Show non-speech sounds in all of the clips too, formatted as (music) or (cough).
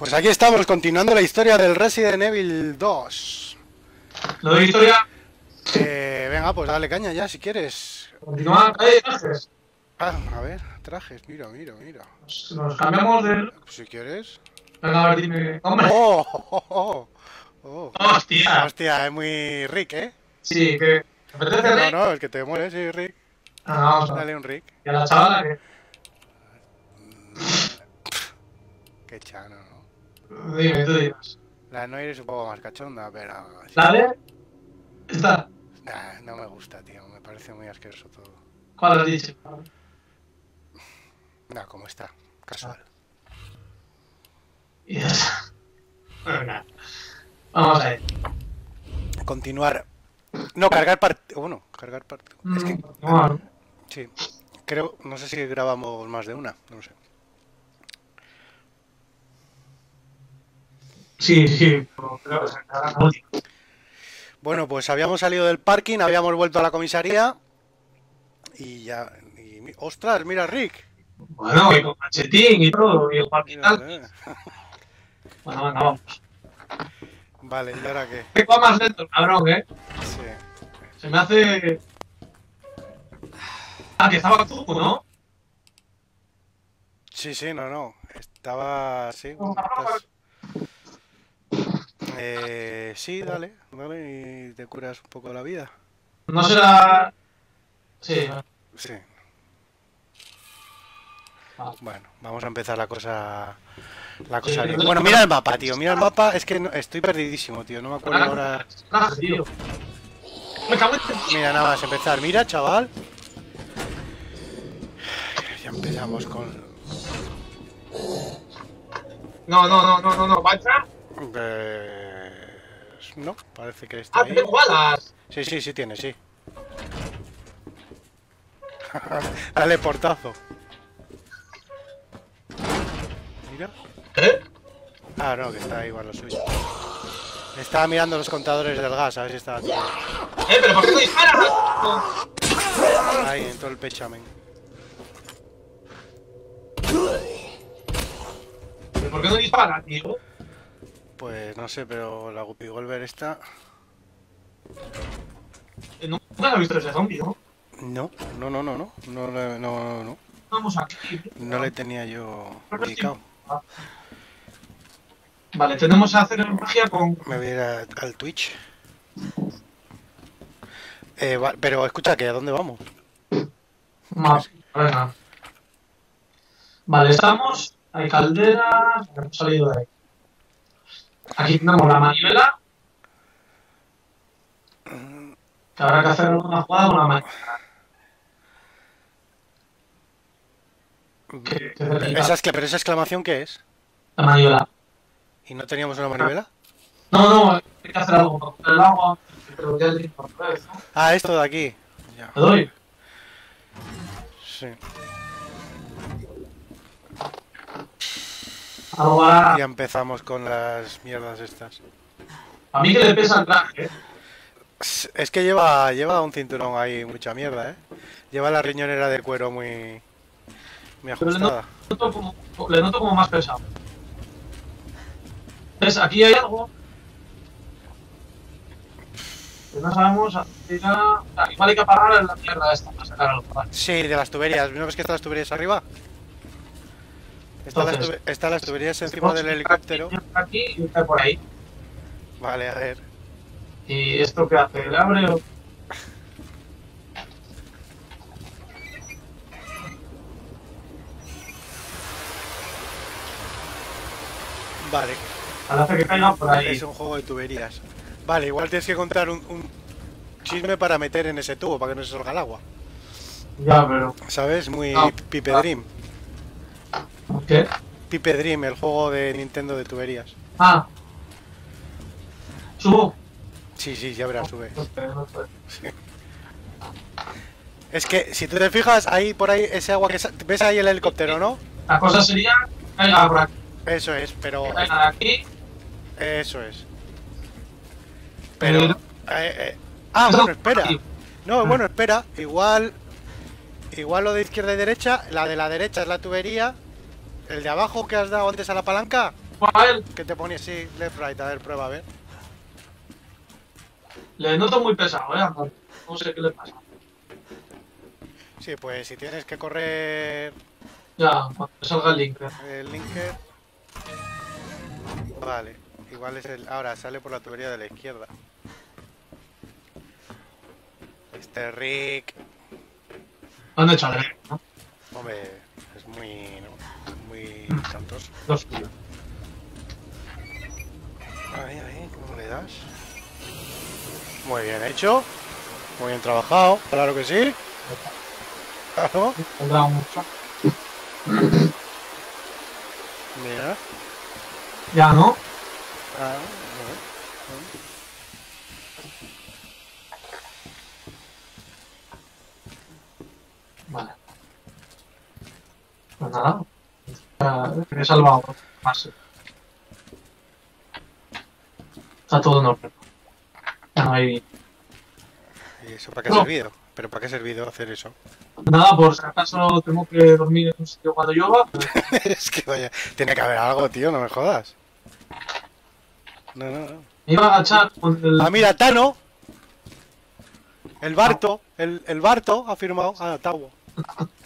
Pues aquí estamos, continuando la historia del Resident Evil 2. Lo de historia. Eh, venga, pues dale caña ya, si quieres. Continúa. ¡Eh, trajes! Ah, a ver, trajes, mira, mira, mira. Nos, nos cambiamos del. Si quieres. Venga, a ver, dime. ¡Hombre! ¡Oh! oh, oh, oh. ¡Hostia! Hostia, es muy Rick, ¿eh? Sí, que. ¿Te apetece, No, Rick? no, el que te muere, sí, Rick. Ah, vamos a ver. Dale un Rick. Y a la chavala que. Qué chano, ¿no? Dime, tú dirás. La Noir es un poco más cachonda, pero... ¿La de? Nah, no me gusta, tío. Me parece muy asqueroso todo. ¿Cuál has dicho? Nah, como está. Casual. Y esa. Venga. Vamos a ver. Continuar. No, cargar parte... Bueno, cargar parte... Es que... Mm, bueno, Sí. Creo... No sé si grabamos más de una. No lo sé. Sí, sí, pero. Bueno, pues habíamos salido del parking, habíamos vuelto a la comisaría. Y ya... y ¡Ostras! Mira, Rick. Bueno, y con machetín y todo, y el Mira, parquinal. eh. Bueno, venga, vamos. Vale, ¿y ahora qué? Que va más lento, cabrón, ¿eh? Sí. Se me hace. Ah, que estaba tú, ¿no? Sí, sí, no, no. Estaba... Sí. estás- Eh, sí, dale, dale y te curas un poco la vida. No será. Sí, Sí. Vale. Bueno, vamos a empezar la cosa. La cosa Sí, Bueno, mira el mapa, tío. Mira el mapa. Es que no- estoy perdidísimo, tío. No me acuerdo ahora. Ah, tío. Me cago en. Mira, nada más empezar. Mira, chaval. Ya empezamos con. No, no, no, no, no, no, ¿va a Eh, No, parece que está Ah, ahí. Sí, sí, sí tiene, sí. (laughs) Dale portazo. Mira. ¿Eh? Ah, no, que está igual lo suyo. Estaba mirando los contadores del gas, a ver si estaba Eh, pero ¿por qué no disparas? Ahí en todo el pechamen. ¿Pero ¿Por qué no disparas, tío? Pues no sé, pero la Guppy Golver está. Eh, Nunca he visto ese zombie, ¿no? No, no, no, no, no. No, le- no, no, no. Vamos aquí. No le tenía yo ubicado. Vale, tenemos que hacer magia con. Me voy a ir a- al Twitch. Eh, va- pero escucha, que ¿a dónde vamos? Más. Venga. Vale, estamos. Hay calderas. Hemos salido de ahí. Aquí tenemos la manivela. Que habrá que hacer alguna jugada con la manivela. ¿Esa ¿Pero esa exclamación qué es? La manivela. ¿Y no teníamos una manivela? No, no, hay que hacer algo el agua. El. Ah, esto de aquí. Ya, ¿Te doy? sí. Hará. Ya empezamos con las mierdas estas. A mí que le pesa el traje, ¿eh? Es que lleva, lleva un cinturón ahí, mucha mierda, ¿eh? Lleva la riñonera de cuero muy, muy Pero le ajustada. noto como, le noto como más pesado. ¿Ves? Aquí hay algo. Que no sabemos. Igual hay que apagar la mierda esta para sacar algo. Sí, de las tuberías. ¿No ves que están las tuberías arriba? Están las, están las tuberías encima del helicóptero. Aquí, aquí y cae por ahí. Vale, a ver. ¿Y esto qué hace? ¿Le abre o.? Vale, hace que por ahí. es un juego de tuberías. Vale, igual tienes que contar un, un chisme para meter en ese tubo, para que no se salga el agua. Ya, pero. ¿Sabes? Muy No. Pipe. Dream. ¿Qué? Pipe Dream, el juego de Nintendo de tuberías. Ah. Subo. Sí, sí, ya verás, sube. No sé, no sé. Es que si tú te fijas, ahí por ahí ese agua que ves ahí el helicóptero, ¿no? La cosa sería que caiga por aquí. Eso es, pero Que caiga de aquí. eso es. Pero eh, eh, ah, No, bueno, espera. No, bueno, espera. Igual igual lo de izquierda y derecha, la de la derecha es la tubería. El de abajo que has dado antes a la palanca él. ¿Qué te pone? Sí, left, right. A ver, prueba, a ver. Le noto muy pesado, ¿eh? No sé qué le pasa. Sí, pues si tienes que correr Ya, cuando salga el link. ¿eh? el linker... Vale, igual es el... Ahora sale por la tubería de la izquierda. Este Rick... ¿Dónde ¿no? Hombre, muy... Muy tontos. Dos. Ahí, ahí, ¿cómo le das? Muy bien hecho. Muy bien trabajado, claro que sí. Claro, mucho. mira. Ya, ¿no? Ah, Vale. Pues nada. Me he salvado. Más. Está todo en orden. Ya no hay. ¿Y eso para qué ha No. servido? ¿Pero para qué ha servido hacer eso? Nada, por si acaso tengo que dormir en un sitio cuando llueva. pues, (laughs) es que vaya, tiene que haber algo, tío, no me jodas. No, no, no. Me iba a agachar con el. Ah, mira, Tano. El Barto, el, el Barto ha firmado. Ah, Tau. (laughs)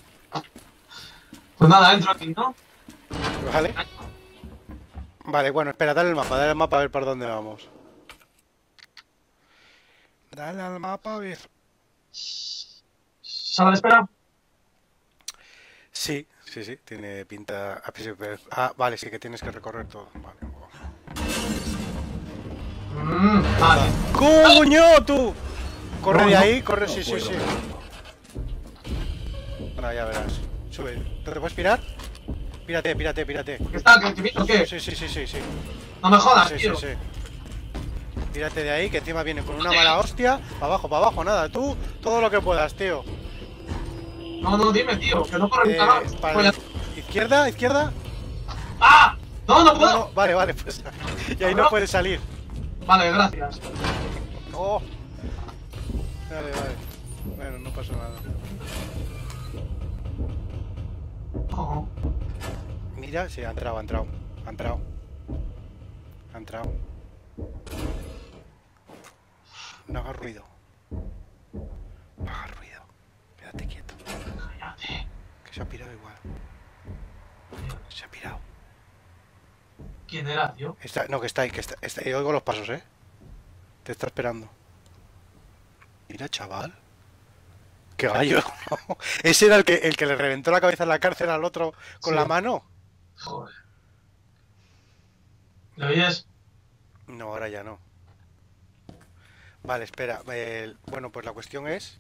Pues nada, entro aquí, ¿no? Vale. Vale, bueno, espera, dale el mapa, dale el mapa a ver por dónde vamos. Dale al mapa a ver. ¿Sala de espera? Sí, sí, sí, tiene pinta. ah, sí, Ah, vale, sí que tienes que recorrer todo. Vale. Mm, vale. ¡Coño, tú! Corre No, de ahí, corre, sí, sí, sí. Bueno, ya verás. Sube. ¿No te puedes pirar? Pírate, pírate, pírate. ¿Qué está? ¿Qué te o qué? Sí, sí, sí, sí, sí. No me jodas, Sí, sí, tío. sí. Tírate de ahí, que encima viene con una mala hostia. Para abajo, para abajo, nada. Tú, todo lo que puedas, tío. No, no, dime, tío, que no corre Eh, nada. para- Izquierda, izquierda. ¡Ah! No, no No, puedo. no, Vale, vale, pues. Y ahí no No. puedes salir. Vale, gracias. Oh. Vale, vale. Bueno, no pasa nada. Oh, Mira, sí, ha entrado, ha entrado. Ha entrado. Ha entrado. No hagas ruido. No hagas ruido. Quédate quieto. cállate. Que se ha pirado igual. Se ha pirado. ¿Quién era, tío? Está, no, que está ahí, que está, está ahí. Oigo los pasos, ¿eh? Te está esperando. Mira, chaval. Qué gallo. (laughs) Ese era el que, el que le reventó la cabeza en la cárcel al otro con Sí. la mano. Joder. ¿Le oyes? No, ahora ya no. Vale, espera. bueno, pues la cuestión es...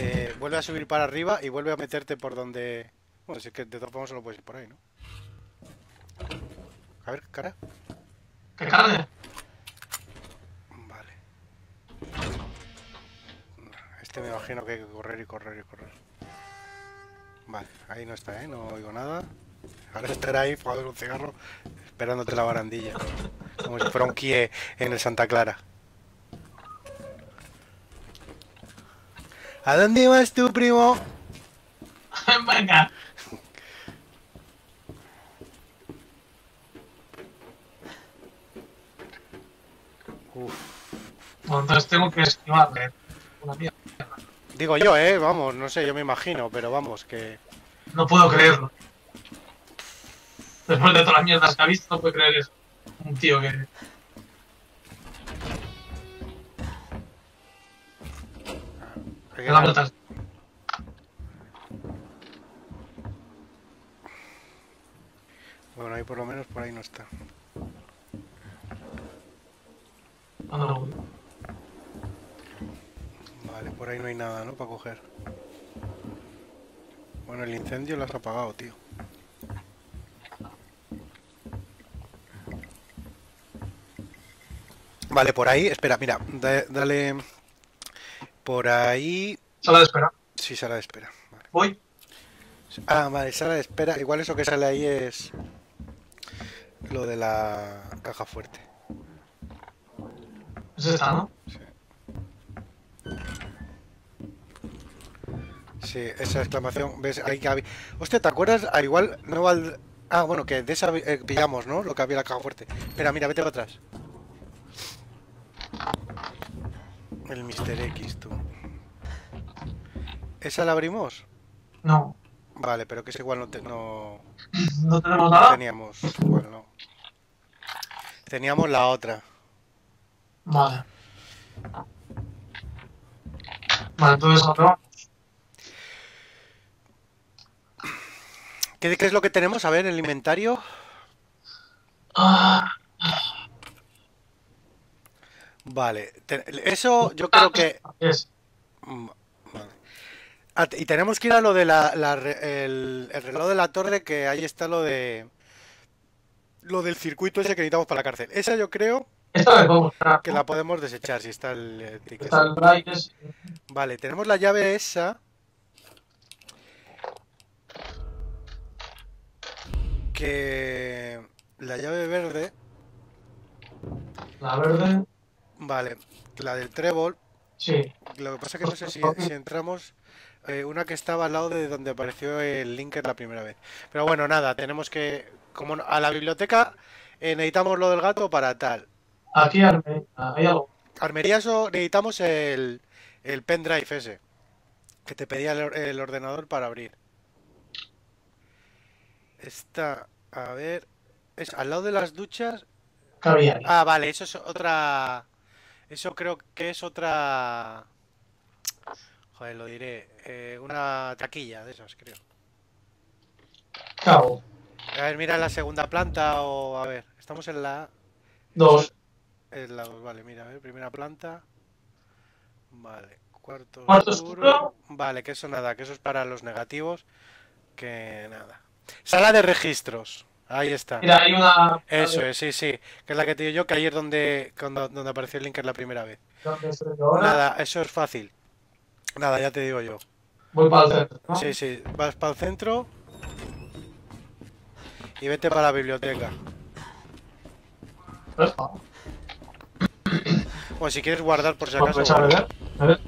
eh, vuelve a subir para arriba y vuelve a meterte por donde... Bueno, si es que de todas formas solo puedes ir por ahí, ¿no? A ver, cara. ¿Qué carne? Vale. Este me imagino que hay que correr y correr y correr. Vale, ahí no está, ¿eh? No oigo nada. Ahora estará ahí fumando un cigarro esperándote la barandilla. Como si fuera un kie en el Santa Clara. ¿A dónde vas tú, primo? (laughs) Venga. Uf. Bueno, entonces tengo que esquivarle. Una mierda. Digo yo, ¿eh? Vamos, no sé, yo me imagino, pero vamos, que... No puedo creerlo. Después de todas las mierdas que ha visto, no puedo creer eso. Un tío que. que vuelta. Bueno, ahí por lo menos por ahí no está. No. Vale, por ahí no hay nada, ¿no? Para coger. Bueno, el incendio lo has apagado, tío. Vale, por ahí, espera, mira, da- dale. Por ahí. Sala de espera. Sí, sala de espera. Vale. Voy. Ah, vale, sala de espera. Igual eso que sale ahí es. Lo de la caja fuerte. Es esta, ¿no? Sí, esa exclamación, ¿ves? Ahí que había- Hostia, ¿te acuerdas? Ah, igual no val- Ah, bueno, que de esa eh, pillamos, ¿no? Lo que había en la caja fuerte. Espera, mira, vete para atrás. El Mr. X, tú. ¿Esa la abrimos? No. Vale, pero que es igual no, te- no No tenemos nada. teníamos. Igual no. Teníamos la otra. Vale. Vale, entonces otro. ¿Qué, qué es lo que tenemos? A ver, el inventario. Ah, Vale. eso yo creo que... es. Mm, vale. Ah, y tenemos que ir a lo de la, el, el reloj de la torre, que ahí está lo de... Lo del circuito ese que necesitamos para la cárcel. Esa yo creo que la podemos desechar si está el ticket. Vale, tenemos la llave esa. Que... La llave verde. La verde. Vale, la del trébol. Sí. Lo que pasa es que no sé si, si entramos... eh, una que estaba al lado de donde apareció el Linker la primera vez. Pero bueno, nada, tenemos que... Como a la biblioteca eh, necesitamos lo del gato para tal. Aquí arme- hay algo. Armería eso necesitamos el, el pendrive ese. Que te pedía el, el ordenador para abrir. Está... A ver... Es al lado de las duchas... Ah, vale, eso es otra... Eso creo que es otra... Joder, lo diré. eh, una taquilla de esas, creo. ¿Qué hago? A ver, mira la segunda planta o... A ver, estamos en la... Dos. En la dos, vale, mira, a ver, primera planta. Vale, cuarto Cuarto oscuro. Vale, que eso nada, que eso es para los negativos. Que nada. Sala de registros. Ahí está. Mira, hay una. Eso es, sí, sí. Que es la que te digo yo, que ayer donde, cuando, donde apareció el Linker la primera vez. Nada, eso es fácil. Nada, ya te digo yo. Voy para el centro. ¿no? Sí, sí, vas para el centro y vete para la biblioteca. O si quieres guardar por si acaso. a ver. A ver.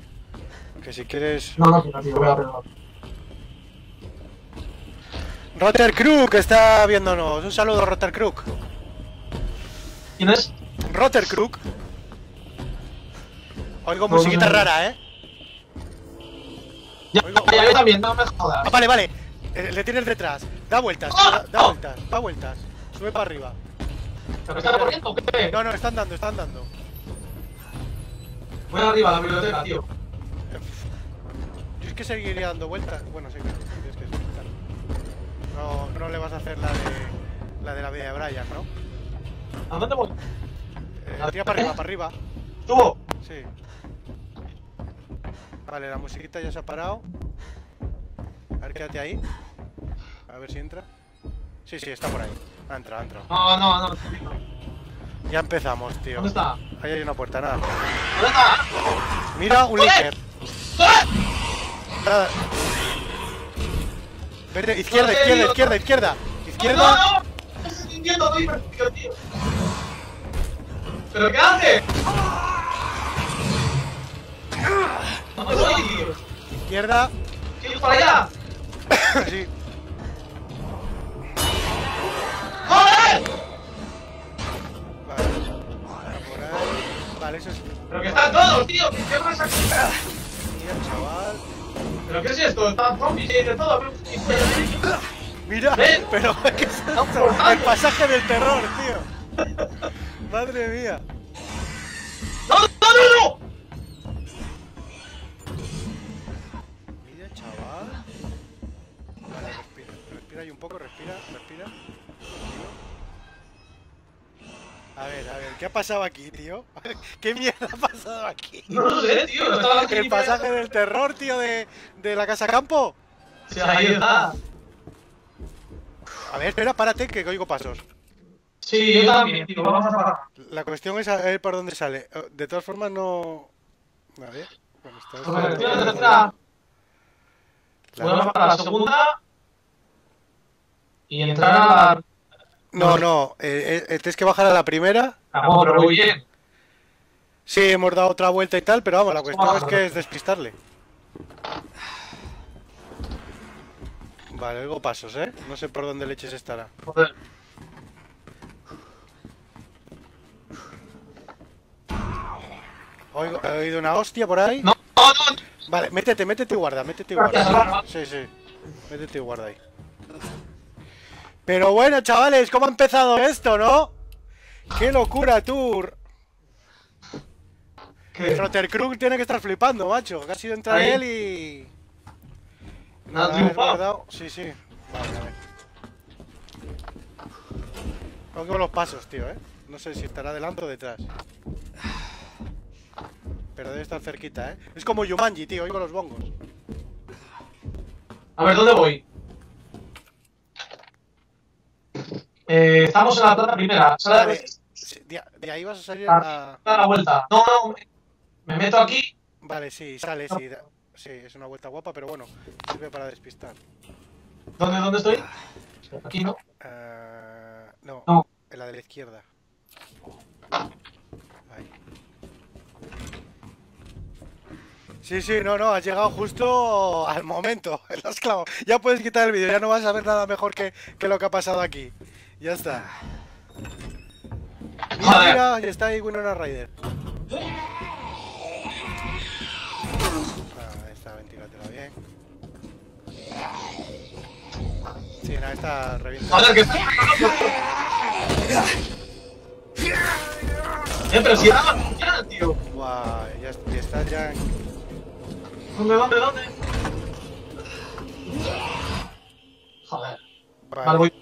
Que si quieres... No, no, no, tío, voy a abrirlo. Rotter Crook está viéndonos. Un saludo, Rotter Crook. ¿Quién es? Rotter Crook. Oigo musiquita no, no. rara, ¿eh? Ya, Oigo- ya, yo también, no me jodas. Ah, vale, vale. Eh, Le tienes detrás. Da vueltas, ¡Ah! da, da vueltas, da vueltas. Sube para arriba. ¿Me están corriendo o qué? No, no, están dando, están dando. Voy arriba a la biblioteca, tío. Yo es que seguiría dando vueltas. Bueno, sí, No, no le vas a hacer la de la de la vida de Brian, ¿no? ¿A dónde voy? Eh, tira para arriba, para arriba. ¡Subo! Sí. Vale, la musiquita ya se ha parado. A ver, quédate ahí. A ver si entra. Sí, sí, está por ahí. Ha entrado, ha entrado. No, no, no. Ya empezamos, tío. ¿Dónde está? Ahí hay una puerta, nada. ¿Dónde está? Mira, un ¡Joder! Vete, izquierda, No izquierda, tío. izquierda, izquierda. ¡No, Izquierda. no! No estoy sintiendo, tío. ¿Pero qué hace? ¿Dónde voy, tío? Izquierda. ¿Quiero ir para allá? sí. ¡Joder! Vale. Por ahí. Vale, eso es. ¿Pero que están todos, tío? ¿Qué qué pasa aquí? Mira, chaval. ¿Pero qué es esto? Todo. Mira, Ven. pero ¿qué es esto? forzando. El pasaje del terror, tío. Madre mía. ¡No, no, no, no! Mira, chaval. Vale, respira. Respira ahí un poco, respira, respira. A ver, a ver, ¿qué ha pasado aquí, tío? (laughs) ¿Qué mierda ha pasado aquí? No lo sé, tío. no estaba aquí El pasaje del terror, tío, de, de la casa campo. Sí, ahí está. A ver, espera, párate, que oigo pasos. Sí, yo también, tío. Vamos a parar. La cuestión es a ver por dónde sale. Eh, De todas formas, no. A ver. Bueno, está a para la segunda. Y entrar a la. No, no, eh, eh, tienes que bajar a la primera. Vamos, pero muy bien. Sí, hemos dado otra vuelta y tal, pero vamos, la cuestión es que es despistarle. Vale, oigo pasos, ¿eh? No sé por dónde leches estará. Joder. Oigo- he oído una hostia por ahí. No, no, no. Vale, métete, métete y guarda, métete y guarda. Sí, sí. Métete y guarda ahí. Pero bueno, chavales, ¿cómo ha empezado esto, no? ¡Qué locura, tour! Rotterkrug tiene que estar flipando, macho. Que ha sido entrar Ahí. él y. Guardado. Sí, sí. Vale, a ver. Tengo que ver los pasos, tío, eh. No sé si estará delante o detrás. Pero debe estar cerquita, eh. Es como Yumanji, tío, oigo los bongos. A ver, ¿dónde voy? Eh, estamos en la planta primera. Vale. a veces. Sí, De, de ahí vas a salir Ah. a... Da la vuelta. No, no, me, me meto aquí. Vale, sí, sale, sí. da- Sí, es una vuelta guapa, pero bueno, sirve para despistar. ¿Dónde, dónde estoy? Aquí no. Eh, no, No. en la de la izquierda. Ahí. Sí, sí, no, no, has llegado justo al momento. (laughs) Lo has clavado. Ya puedes quitar el vídeo, ya no vas a ver nada mejor que, que lo que ha pasado aquí. Ya está. Mira, mira, y está ahí Winona Ryder. Ah, esta ventílatela bien. Sí, nada, está revienta. Joder, que. Eh, pero si era mañana, tío. Guau, ya, ya estás ya. ¿Dónde, dónde, dónde? Joder. Vale. Vale, voy.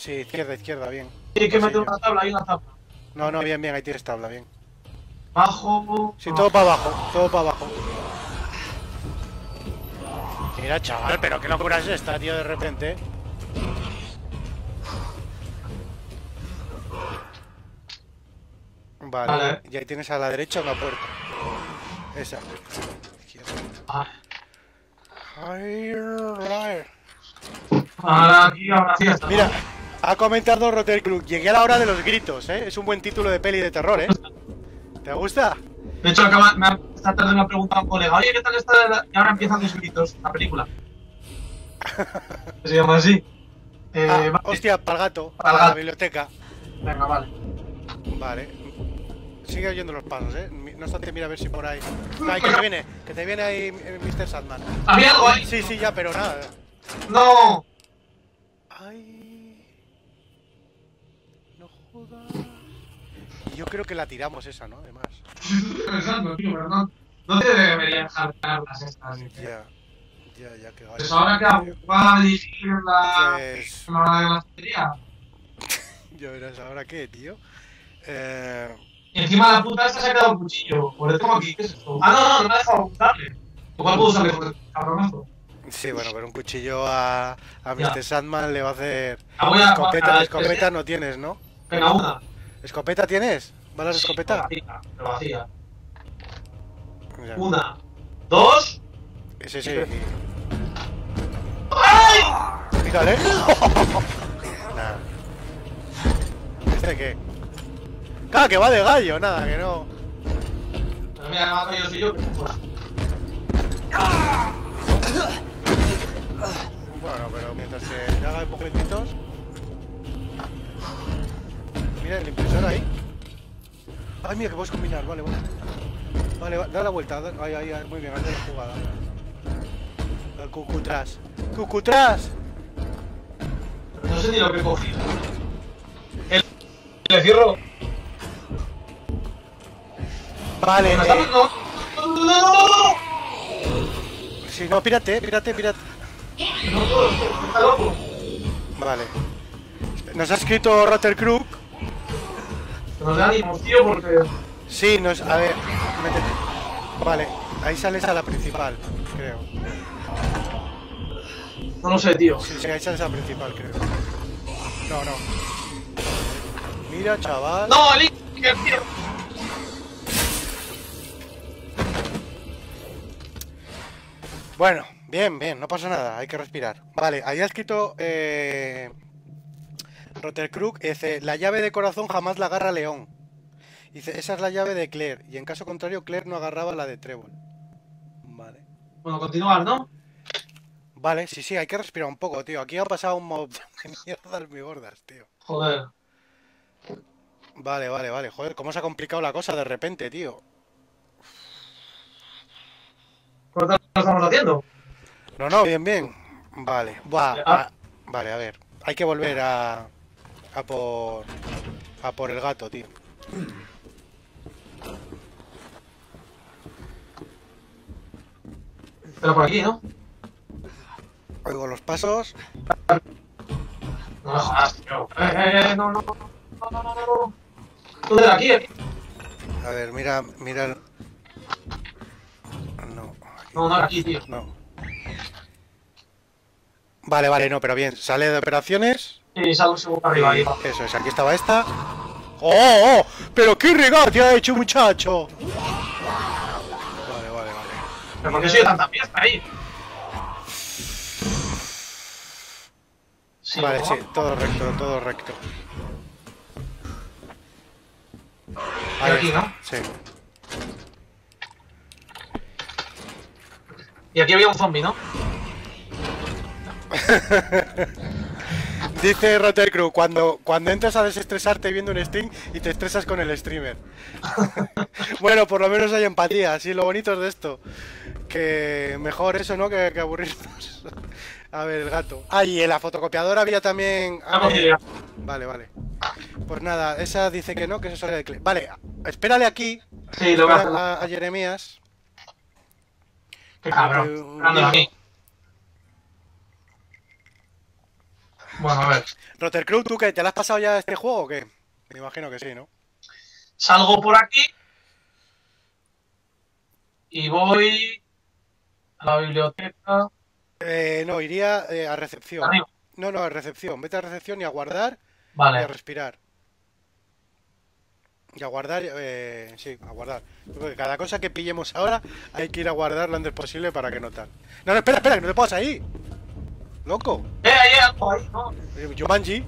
Sí, izquierda, izquierda, bien. Hay que meter una tabla, hay una tabla. No, no, bien, bien, ahí tienes tabla, bien. Bajo. Sí, todo para abajo, todo para abajo. Mira, chaval, pero qué locura es esta, tío, de repente. Vale, Vale. y ahí tienes a la derecha una puerta. Esa. Izquierda. Ah. Ahora aquí, ahora sí. Mira, ha comentado Rotterkrug, llegué a la hora de los gritos, ¿eh? Es un buen título de peli de terror, ¿eh? ¿Te gusta? De hecho, acaba, me ha, esta tarde me ha preguntado un colega, oye, ¿qué tal está? la-?" Y ahora empiezan los gritos, la película. (laughs) Se llama así. Eh, Ah, vale. hostia, para el gato, Pa'l a la biblioteca. Venga, vale. Vale. Sigue oyendo los pasos, ¿eh? No obstante, mira a ver si por ahí... Ay, que te viene, que te viene ahí eh, Mr. Sandman. ¿Había algo ahí? Sí, sí, ya, pero nada. ¡No! Ay... No jodas. Y yo creo que la tiramos esa, ¿no? Además. Pensando, tío, pero no, no te deberían dejar las estas. tío. Ya. Ya, ya, que Pues ahora que va a dirigir la, Pues... la de la batería. (laughs) Ya verás ahora qué, tío. Eh... Y encima la puta esta se ha quedado un cuchillo. Por tengo aquí, ¿qué es esto? Ah, no, no, no me ha dejado usarle. Igual puedo usarle por el cabronazo. Sí, bueno, pero un cuchillo a, a Ya. Mr. Sandman le va a hacer... La voy a Escopeta, a- escopeta no tienes, ¿no? Venga, una. ¿Escopeta tienes? ¿Balas de escopeta? Vacía, pero vacía. Una, dos. Sí, sí. ¡Ay! Fíjale. (laughs) nada. ¿Este qué? Claro, que va de gallo, nada, que no. Mira, me ha yo fuera. Bueno, pero mientras se haga poquititos. Mira el impresor ahí. Ay, mira que puedes combinar, vale, vale. Vale, va- da la vuelta, da- ay, ay, ay, muy bien, hace la jugada. El cucutras. ¡Cucutras! No sé ni lo que he cogido. El... Le cierro. Vale, ¿Me eh, no, no, no, no, no, no, pírate, pírate, pírate. no está loco. Vale. Nos ha escrito Rotterkrug. Que nos da ánimos, tío, porque. Sí, nos. A ver, métete. Vale, ahí sales a la principal, creo. No lo sé, tío. Sí, sí, ahí sales a la principal, creo. No, no. Mira, chaval. ¡No, el tío! Bueno, bien, bien, no pasa nada, hay que respirar. Vale, ahí ha escrito eh, Rotterkrug, dice, la llave de corazón jamás la agarra León. Dice, esa es la llave de Claire, y en caso contrario, Claire no agarraba la de Trébol. Vale. Bueno, continuar, ¿no? Vale, sí, sí, hay que respirar un poco, tío. Aquí ha pasado un montón de mierdas muy gordas, tío. Joder. Vale, vale, vale. Joder, cómo se ha complicado la cosa de repente, tío. ¿Por qué lo estamos haciendo? No, no, bien, bien. Vale, Buah, Ya. a- vale, a ver. Hay que volver a, a por a por el gato, tío. Pero por aquí, ¿no? Oigo los pasos. No me jodas, tío. Eh, eh, eh, no, no, no, no, no. ¿Dónde era? Aquí, aquí. A ver, mira, mira. el- No, aquí, No, no aquí, tío. no. Vale, vale, no, pero bien. Sale de operaciones. Sí, salgo seguro arriba, ahí. va. Eso es, aquí estaba esta. ¡Oh, oh! ¡Pero qué regate ha hecho, muchacho! Vale, vale, vale. ¿Pero por qué soy tanta fiesta ahí? Sí, Vale, ¿no? sí, todo recto, todo recto. Ahí aquí, está, ¿no? Sí. Y aquí había un zombie, ¿no? (laughs) Dice Rottercrew, cuando, cuando entras a desestresarte viendo un stream y te estresas con el streamer. (laughs) bueno, por lo menos hay empatía, sí, lo bonito es de esto. Que mejor eso, ¿no? Que, que aburrirnos. (laughs) a ver, el gato. Ah, y en la fotocopiadora había también... ah, Vamos, eh. Vale, vale. Pues nada, esa dice que no, que eso sale de clip. Vale, espérale aquí. Sí, lo voy a Jeremías. Qué cabrón. Esperándolo Bueno, a ver. Rottercrew, ¿tú qué? ¿Te la has pasado ya este juego o qué? Me imagino que sí, ¿no? Salgo por aquí. Y voy a la biblioteca. Eh, no, iría eh, a recepción. Arriba. No, no, a recepción. Vete a recepción y a guardar y a Vale. respirar. Y a guardar, eh, sí, a guardar. Yo creo que cada cosa que pillemos ahora hay que ir a guardar lo antes posible para que no tal. No, no, espera, espera, que no te pongas ahí. Loco. ¡Eh, ahí hay algo ahí! ¿no? Jumanji.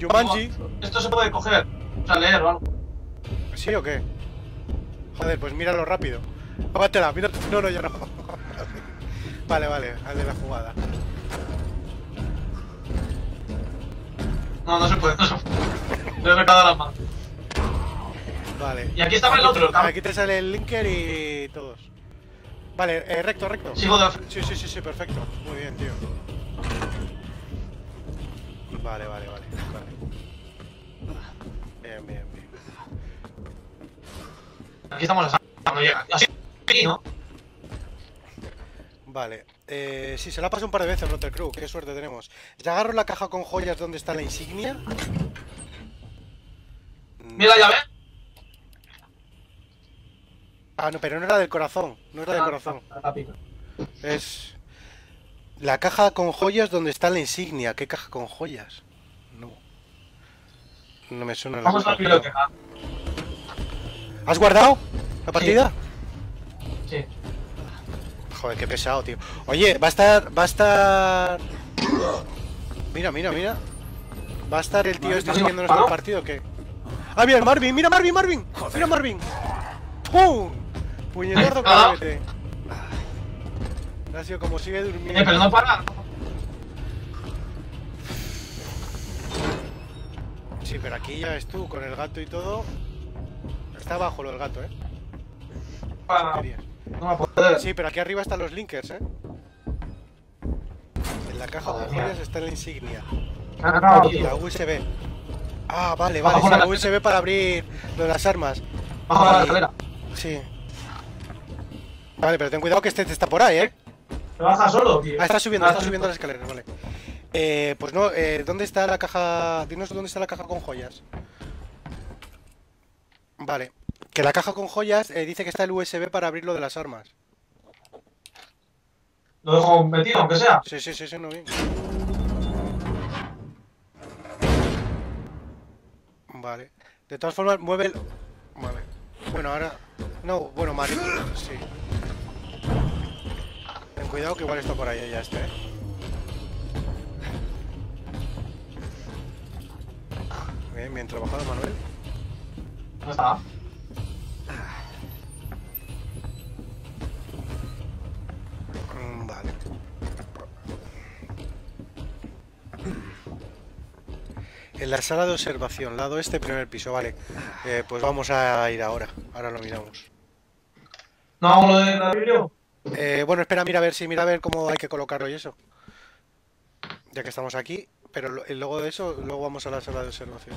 Jumanji. Esto se puede coger. O sea, leer o algo. ¿Sí o qué? Joder, pues míralo rápido. Tómatela, mira. No, no, ya no. Vale, vale, hazle la jugada. No, no se puede, no se puede. Le he recado las manos. Vale. Y aquí estaba el otro, cabrón. Aquí te sale el linker y todos. Vale, eh, recto, recto. Sigo de. Sí, sí, sí, sí, perfecto. Muy bien, tío. Vale, vale, vale. vale. Bien, bien, bien. Aquí estamos cuando llega. Así, ¿no? Vale. Eh, sí, se la pasado un par de veces Rotter Crew. Qué suerte tenemos. Ya agarro la caja con joyas donde está la insignia. Mira la llave. Ah, no, pero no era del corazón. No era del corazón. La pica. Es la caja con joyas donde está la insignia. ¿Qué caja con joyas? No. No me suena la Vamos a la caja. biblioteca. ¿Has guardado la partida? Sí. Joder, qué pesado, tío. Oye, va a estar. Va a estar. Mira, mira, mira. ¿Va a estar el tío este ¿has siguiendo nuestro partido o qué? Ah, mira, Marvin, mira Marvin, Marvin. Mira Marvin. ¡Pum! Puñetazo que Sido como sigue durmiendo. Eh, pero no para. Sí, pero aquí ya ves tú, con el gato y todo. Está abajo lo del gato, ¿eh? No me puede. Sí, pero aquí arriba están los linkers, ¿eh? En la caja de joyas está la insignia. Ah, Y la USB. Ah, vale, vale, sí, la USB para abrir lo de las armas. Bajo la escalera. Sí. Vale, pero ten cuidado que este está por ahí, ¿eh? ¿Te baja solo, tío? Ah, está subiendo, Ah, está subiendo las escaleras, vale. Eh, pues no, eh, ¿dónde está la caja? Dinos dónde está la caja con joyas. Vale. Que la caja con joyas eh, dice que está el USB para abrir lo de las armas. Lo dejo metido, aunque sea. Sí, sí, sí, sí, no bien. Vale. De todas formas, mueve el... Vale. Bueno, ahora... No, bueno, Mario. Sí. Ten cuidado que igual está por ahí ya este, ¿eh? Bien, bien trabajado, Manuel. ¿Dónde está? Mm, vale. En la sala de observación, lado este, primer piso, vale. Eh, pues vamos a ir ahora. Ahora lo miramos. ¿No, lo de la eh, bueno, espera, mira a ver si mira a ver cómo hay que colocarlo y eso. Ya que estamos aquí, pero luego de eso, luego vamos a la sala de observación.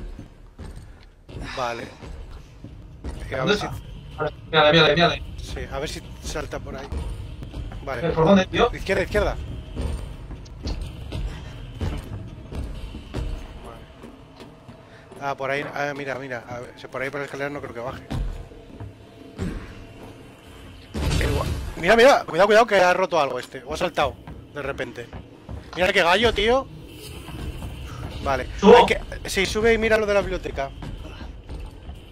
Vale. Eh, a ¿Dónde ver si, Mírale, mírale, mírale. sí, a ver si salta por ahí. Vale. ¿Por dónde, tío? Izquierda, izquierda. Vale. Ah, por ahí. Ah, mira, mira. A ver, por ahí por la escalera no creo que baje. Mira, mira. Cuidado, cuidado que ha roto algo este. O ha saltado de repente. Mira qué gallo, tío. Vale. ¿Subo? Hay que- Sí, sube y mira lo de la biblioteca.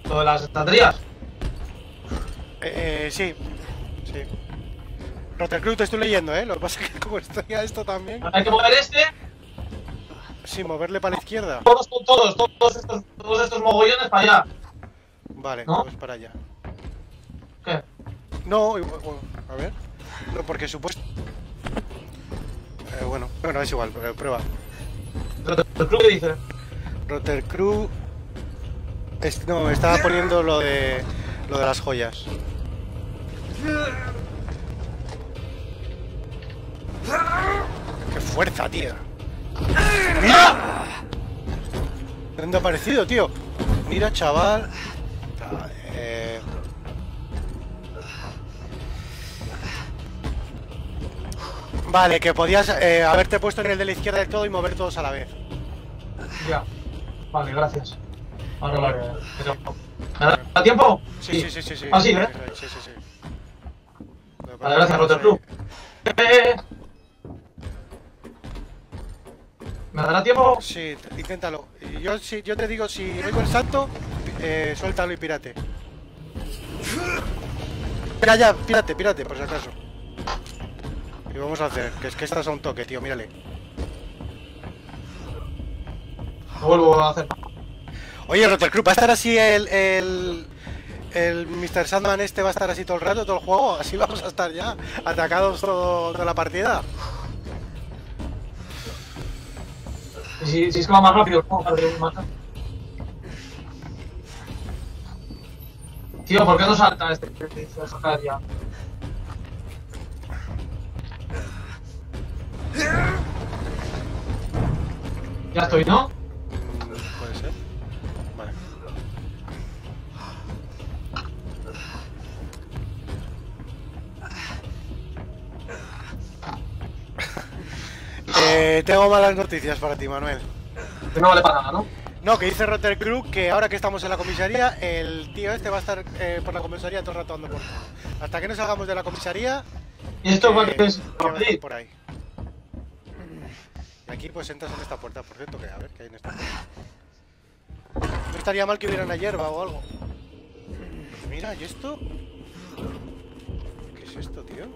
Lo de las estanterías. Eh, eh, sí. Sí. Rottercrew, te estoy leyendo, ¿eh? Lo que pasa es que como estoy a esto también... Hay que mover este. Sí, moverle para la izquierda. Todos, todos, todos, todos estos, todos estos mogollones para allá. Vale, ¿No? pues para allá. ¿Qué? No, a ver. No, porque supuesto. Eh, bueno, bueno, es igual, eh, prueba. ¿El club qué dice? Rotter Crew. es- no, estaba poniendo lo de. lo de las joyas. ¡Qué fuerza, tío! ¡Mira! ¿Dónde ha aparecido, tío? Mira, chaval. Ah, eh, Vale, que podías eh, haberte puesto en el de la izquierda del todo y mover todos a la vez. Ya. Vale, gracias. Ahora vale. ¿Me da tiempo? Sí, sí, sí, sí. sí. Ah, sí, ¿eh? Sí, sí, sí. Vale, gracias, Rotter Club. Eh. ¿Me dará tiempo? Sí, inténtalo. Yo, sí, yo te digo, si oigo el salto, eh, suéltalo y pírate. Mira ya, pírate, pírate, por si acaso. Y vamos a hacer, que es que estás a un toque, tío, mírale. Lo vuelvo a hacer. Oye, Rotter Club, ¿va a estar así el, el, el Mr. Sandman este? ¿Va a estar así todo el rato, todo el juego? ¿Así vamos a estar ya? ¿Atacados todo, toda la partida? Si, si es que va más rápido, ¿cómo? Tío, ¿por qué no salta este? ya? Ya estoy, ¿no? Puede ser. Vale. (laughs) Eh, tengo malas noticias para ti, Manuel. Que no vale para nada, ¿no? No, que dice Rotter Crew que ahora que estamos en la comisaría, el tío este va a estar eh, por la comisaría todo el rato dando por. Hasta que no salgamos de la comisaría, ¿Y esto eh, va a por ahí. Aquí pues entras en esta puerta, por cierto, que a ver qué hay en esta puerta. No estaría mal que hubiera una hierba o algo. Mira, ¿y esto? ¿Qué es esto, tío?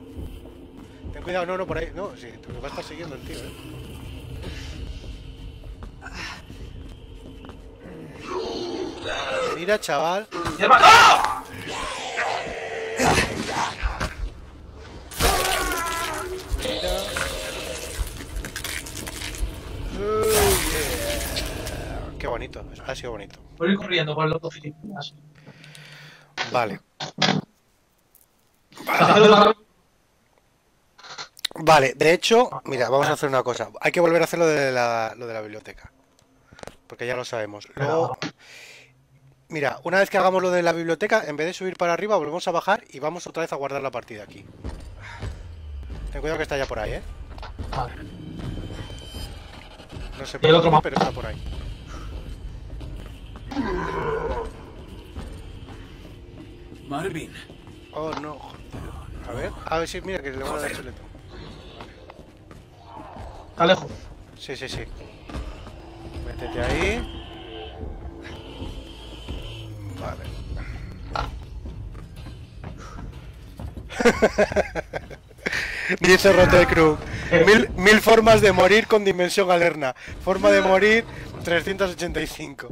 Ten cuidado, no, no, por ahí. No, sí, te va a estar siguiendo el tío, eh. Mira, chaval. ¡Hierba! ¡Ah! Mira. Qué bonito, ha sido bonito. Voy corriendo por el loco gilipollas. Vale. Vale, de hecho, mira, vamos a hacer una cosa. Hay que volver a hacer lo de la, lo de la biblioteca. Porque ya lo sabemos. Luego, mira, una vez que hagamos lo de la biblioteca, en vez de subir para arriba, volvemos a bajar y vamos otra vez a guardar la partida aquí. Ten cuidado que está ya por ahí, ¿eh? Vale. No sé Y el por otro pero está por ahí. Marvin. Oh, no. joder. A ver, a ver si, mira, que le voy a dar chuleto. Alejo. Sí, sí, sí. Métete ahí. Vale. (laughs) (laughs) Dice Rotecru. Mil, mil formas de morir con dimensión alerna. Forma de morir 385.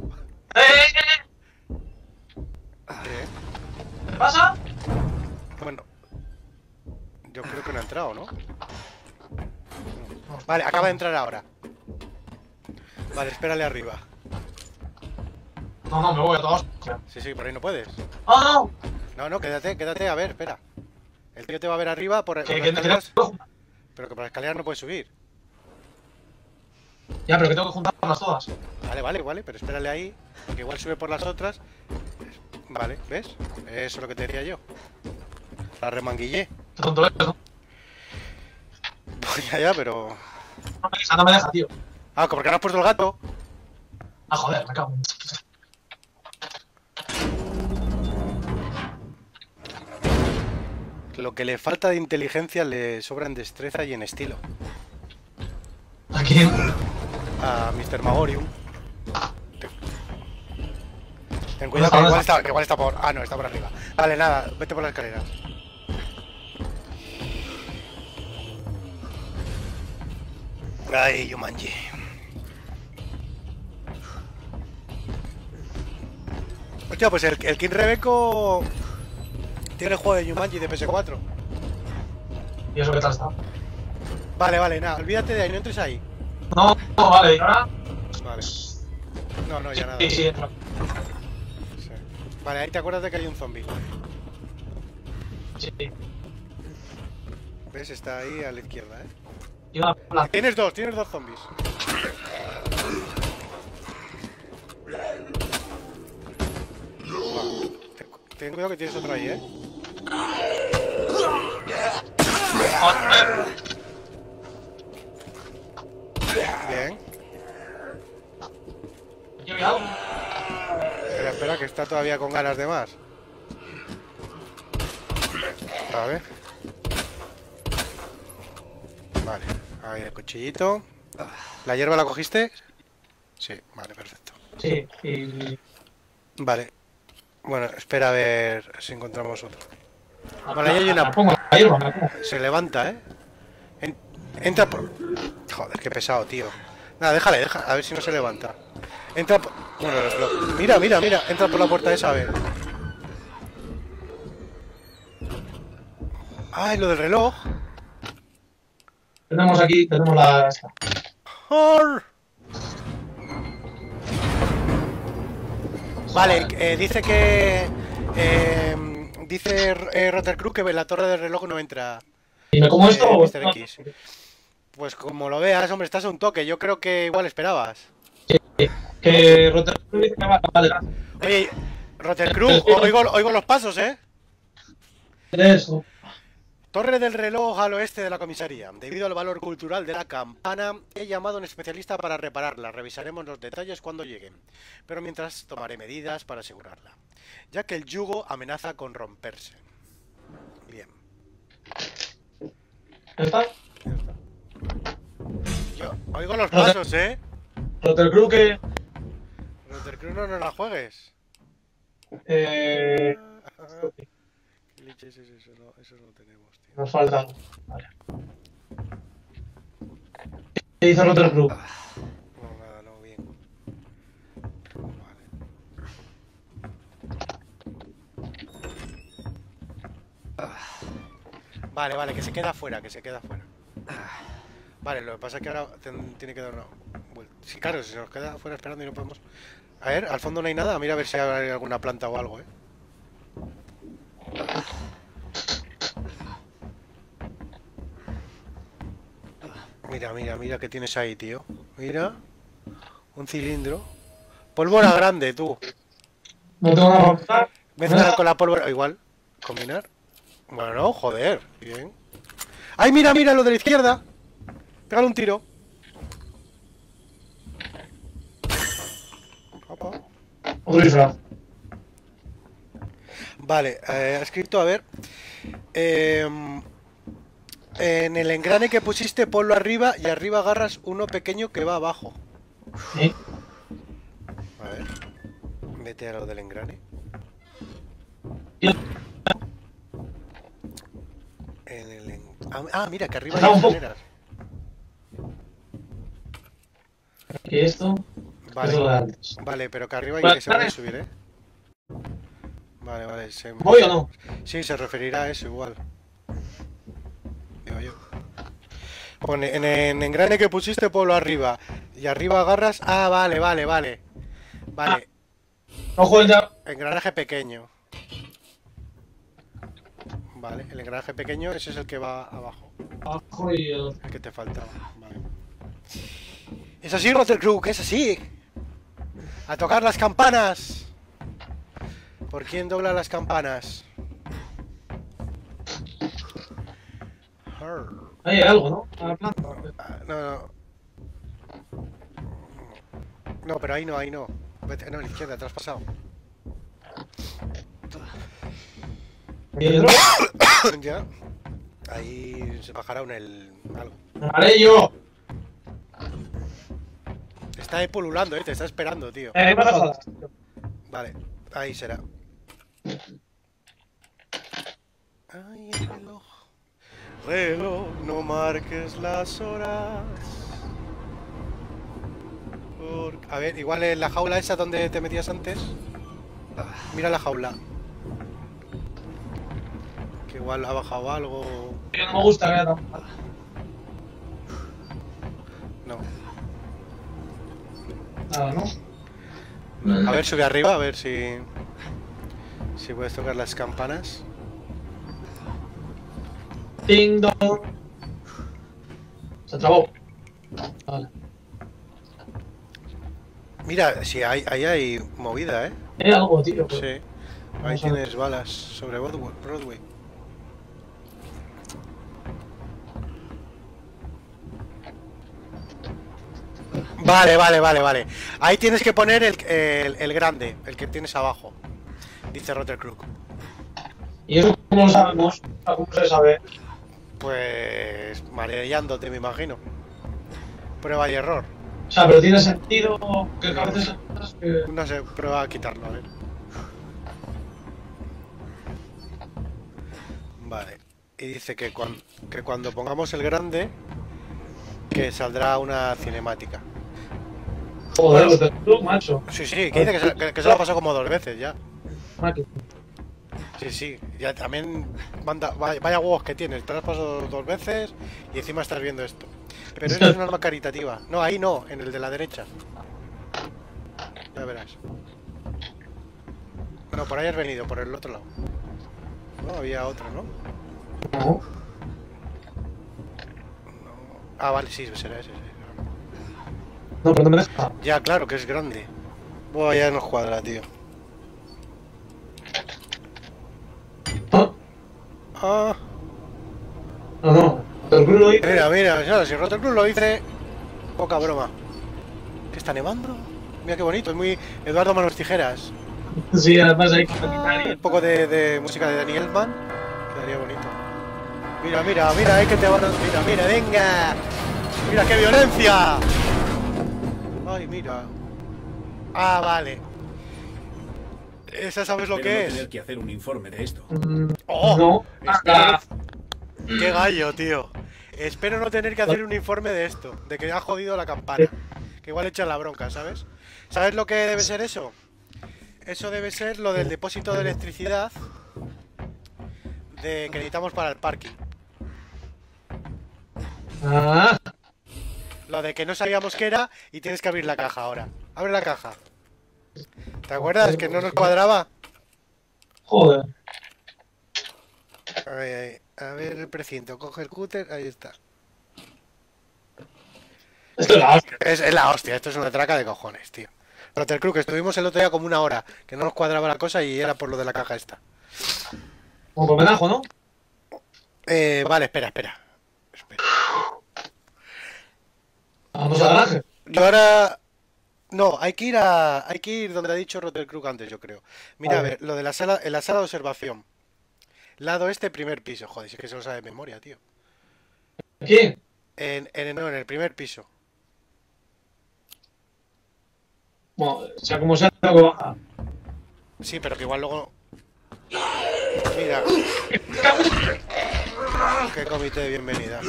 ¡Eh, eh, eh! ¿Qué? ¿Qué pasa? Bueno. Yo creo que no ha entrado, ¿no? Vale, acaba de entrar ahora. Vale, espérale arriba. No, no, me voy a todos. ¡Oh, Sí, sí, por ahí no puedes. no! No, no, quédate, quédate, a ver, espera. El tío te va a ver arriba por, por las escaleras, pero que por las escaleras no puedes subir. Ya, pero que tengo que juntarlas todas. Vale, vale, vale, pero espérale ahí, que igual sube por las otras. Vale, ¿ves? Eso es lo que te diría yo. La remanguillé. Tonto. Pues (laughs) ya, ya, pero... No me deja, no me deja, tío. Ah, ¿por qué no has puesto el gato? Ah, joder, me cago en... Lo que le falta de inteligencia le sobra en destreza y en estilo. ¿A quién? A Mr. Magorium. Ten cuidado, que ¿Dónde igual está? que igual está por... Ah, no, está por arriba. Vale, nada, vete por las escaleras. Ay, Yumanji. Hostia, pues el, el King Rebeco tiene el juego de Yumanji de PS4. ¿Y eso qué tal está? Vale, vale, nada, olvídate de ahí, no entres ahí. No, no, vale, ¿y ahora? Vale. No, no, ya nada. Sí, sí, entra. Sí. Vale, ahí te acuerdas de que hay un zombie. Sí. ¿Ves? Está ahí a la izquierda, ¿eh? Tienes dos, tienes dos zombies. Ten, cuidado que tienes otro ahí, ¿eh? Bien. Espera, espera, que está todavía con ganas de más. A ver. Vale, ahí el cuchillito. ¿La hierba la cogiste? Sí, vale, perfecto. Sí, y... Vale. Bueno, espera a ver si encontramos otro. Vale, ahí hay una-. Se levanta, ¿eh? En- entra por... Joder, qué pesado, tío. Nada, déjale, deja, a ver si no se levanta. Entra por... Bueno, lo- mira, mira, mira, entra por la puerta esa, a ver. Ay, lo del reloj. Tenemos aquí, tenemos la... esta. Vale, eh, dice que... eh, dice eh, Rotter Cruz que la torre del reloj no entra. ¿Y me como esto o...? Mr. X. Pues como lo veas, hombre, estás a un toque. Yo creo que igual esperabas. Que Rotterdam dice que va a. Oye, Rotter Cruz, oigo, oigo los pasos, ¿eh? Eso. Torre del reloj al oeste de la comisaría. Debido al valor cultural de la campana, he llamado a un especialista para repararla. Revisaremos los detalles cuando lleguen. Pero mientras tomaré medidas para asegurarla. Ya que el yugo amenaza con romperse. Bien. ¿Ya está? ya está. Yo oigo los pasos, ¿eh? Rotterdam que... Rotter Cruz, no nos la juegues. Eh... (laughs) ¿Qué es eso? No, eso no tenemos. Nos falta algo. Vale. ¿Qué dice Rotterdam No, nada, no, bien. Vale. Vale, vale, que se queda fuera, que se queda fuera. Vale, lo que pasa es que ahora tiene que dar una vuelta. Sí, claro, si se nos queda fuera esperando y no podemos... A ver, al fondo no hay nada, mira a ver si hay alguna planta o algo, eh. Mira, mira, mira que tienes ahí, tío. Mira. Un cilindro. Pólvora grande, tú. No tengo apuntar. Mezclar con la pólvora. Igual. Combinar. Bueno, joder. Bien. ¡Ay, mira, mira lo de la izquierda! Pégale un tiro. Opa. Vale, eh, ha escrito, a ver. em, en el engrane que pusiste, ponlo arriba y arriba agarras uno pequeño que va abajo. Sí. A ver. Vete a lo del engrane. En el en- ah, ah, mira, que arriba hay escaleras. Y esto... Vale, vale, pero que arriba hay que se puede subir, ¿eh? Vale, vale. Se... ¿Voy o no? Sí, se referirá a eso igual. Digo yo. Pone, en el engrane que pusiste, ponlo arriba. Y arriba agarras. Ah, vale, vale, vale. Vale. Ojo el ya. Engranaje pequeño. Vale, el engranaje pequeño, ese es el que va abajo. Abajo y el. El que te faltaba. Vale. Es así, Rottercrook, es así. A tocar las campanas. ¿Por quién dobla las campanas? Arr. Ahí hay algo, ¿no? A la planta. Ah, No, no. No, pero ahí no, ahí no. Vete, no, a la izquierda, te has pasado. Ya. Ahí se bajará un el. algo. Haré yo. Está ahí pululando, eh, te está esperando, tío. Eh. Vale, ahí será. Ay, el reloj. Reloj, no marques las horas. Por- A ver, igual en la jaula esa donde te metías antes. Mira la jaula. Que igual ha bajado algo. No me gusta mala. No. Nada, ¿no? A ver, sube arriba, a ver si. Si puedes tocar las campanas. Ding dong. Se trabó. Vale. Mira, si hay, ahí hay movida, ¿eh? Hay algo, tío. pero- Sí. Ahí tienes balas sobre Broadway. Vale, vale, vale, vale. Ahí tienes que poner el, el- el grande, el que tienes abajo. Dice Rottercrook. ¿Y eso cómo lo sabemos? ¿Cómo se sabe? Pues mareándote, me imagino. Prueba y error. O sea, pero tiene sentido que a veces. No sé, prueba a quitarlo, a ver. Vale. Y dice que, cuan- que cuando pongamos el grande, que saldrá una cinemática. Joder, de club, macho. Sí, sí, que dice que se, que- que se lo ha pasado como dos veces ya. Sí, sí. Ya también manda, vaya, vaya huevos que tienes. Te has pasado dos veces y encima estás viendo esto. Pero esto es un arma caritativa. No, ahí no, en el de la derecha. Ya verás. Bueno, por ahí has venido, por el otro lado. No, había otro, ¿no? No. Ah, vale, sí, será ese. sí. No, pero no me deja. Ya, claro, que es grande. Buah, ya nos cuadra, tío. Ah, Ah, no, no. Club lo dice. mira, mira, mira, si Rottercruz lo dice, poca broma. ¿Qué está nevando? Mira qué bonito, es muy Eduardo Manos Tijeras. Sí, además hay que Un poco de, de música de Daniel Elfman, quedaría bonito. Mira, mira, mira, eh, que te van a... Mira, mira, venga. Mira, qué violencia. Ay, mira. Ah, vale. ¿Esa sabes lo Espero que no es? tener que hacer un informe de esto. ¡Oh! No. Ah, ¡Qué gallo, tío! Espero no tener que hacer un informe de esto, de que ha jodido la campana. Que igual echan la bronca, ¿sabes? ¿Sabes lo que debe ser eso? Eso debe ser lo del depósito de electricidad de que necesitamos para el parking. ah, Lo de que no sabíamos qué era y tienes que abrir la caja ahora. Abre la caja. ¿Te acuerdas que no nos cuadraba? joder. Ay, ay. A ver el precinto, coge el cúter, ahí está. Esto es la hostia. Es, es la hostia, esto es una traca de cojones, tío. Rottercrook, que estuvimos el otro día como una hora, que no nos cuadraba la cosa y era por lo de la caja esta. Como homenaje, ¿no? Eh, vale, espera, espera. Espera. Vamos al garaje. Yo ahora... No, hay que ir a... Hay que ir donde ha dicho Rottercrook antes, yo creo. Mira, a ver, lo de la sala, en la sala de observación. Lado este, primer piso. Joder, si es que se lo sabe de memoria, tío. Aquí. En, en, no, en el primer piso. Bueno, sea como sea, bajar. Sí, pero que igual luego... Mira. Qué comité de bienvenida.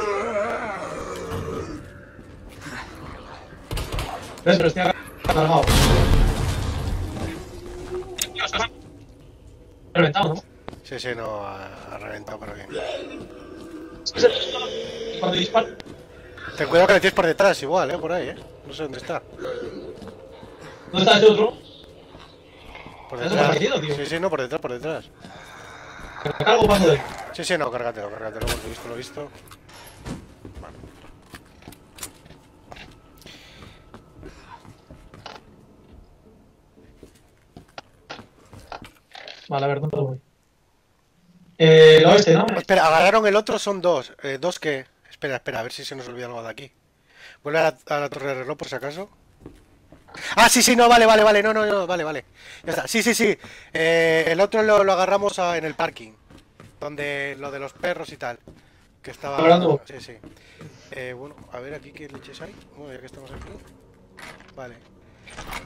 Pero estoy cargado. Reventado, ¿no? Sí, sí, no, ha, reventado, pero bien. Cuando disparo. Ten cuidado que le tienes por detrás igual, eh, por ahí, eh. No sé dónde está. ¿Dónde está ese otro? Por detrás. metido, tío. Sí, sí, no, por detrás, por detrás. Cargo paso de. Sí, sí, no, cárgatelo, cárgatelo, porque he visto, lo he visto. Vale, a ver, ¿dónde voy? Eh, el oeste, ¿no? Espera, agarraron el otro, son dos. Eh, ¿Dos qué? Espera, espera, a ver si se nos olvida algo de aquí. Vuelve a la, a la torre de reloj por si acaso. Ah, sí, sí, no, vale, vale, vale, no, no, no, vale, vale. Ya está, sí, sí, sí. Eh, el otro lo, lo agarramos a- en el parking. Donde lo de los perros y tal. Que estaba... Hablando. Sí, sí. Eh, bueno, a ver aquí qué leches hay. Bueno, ya que estamos aquí. Vale.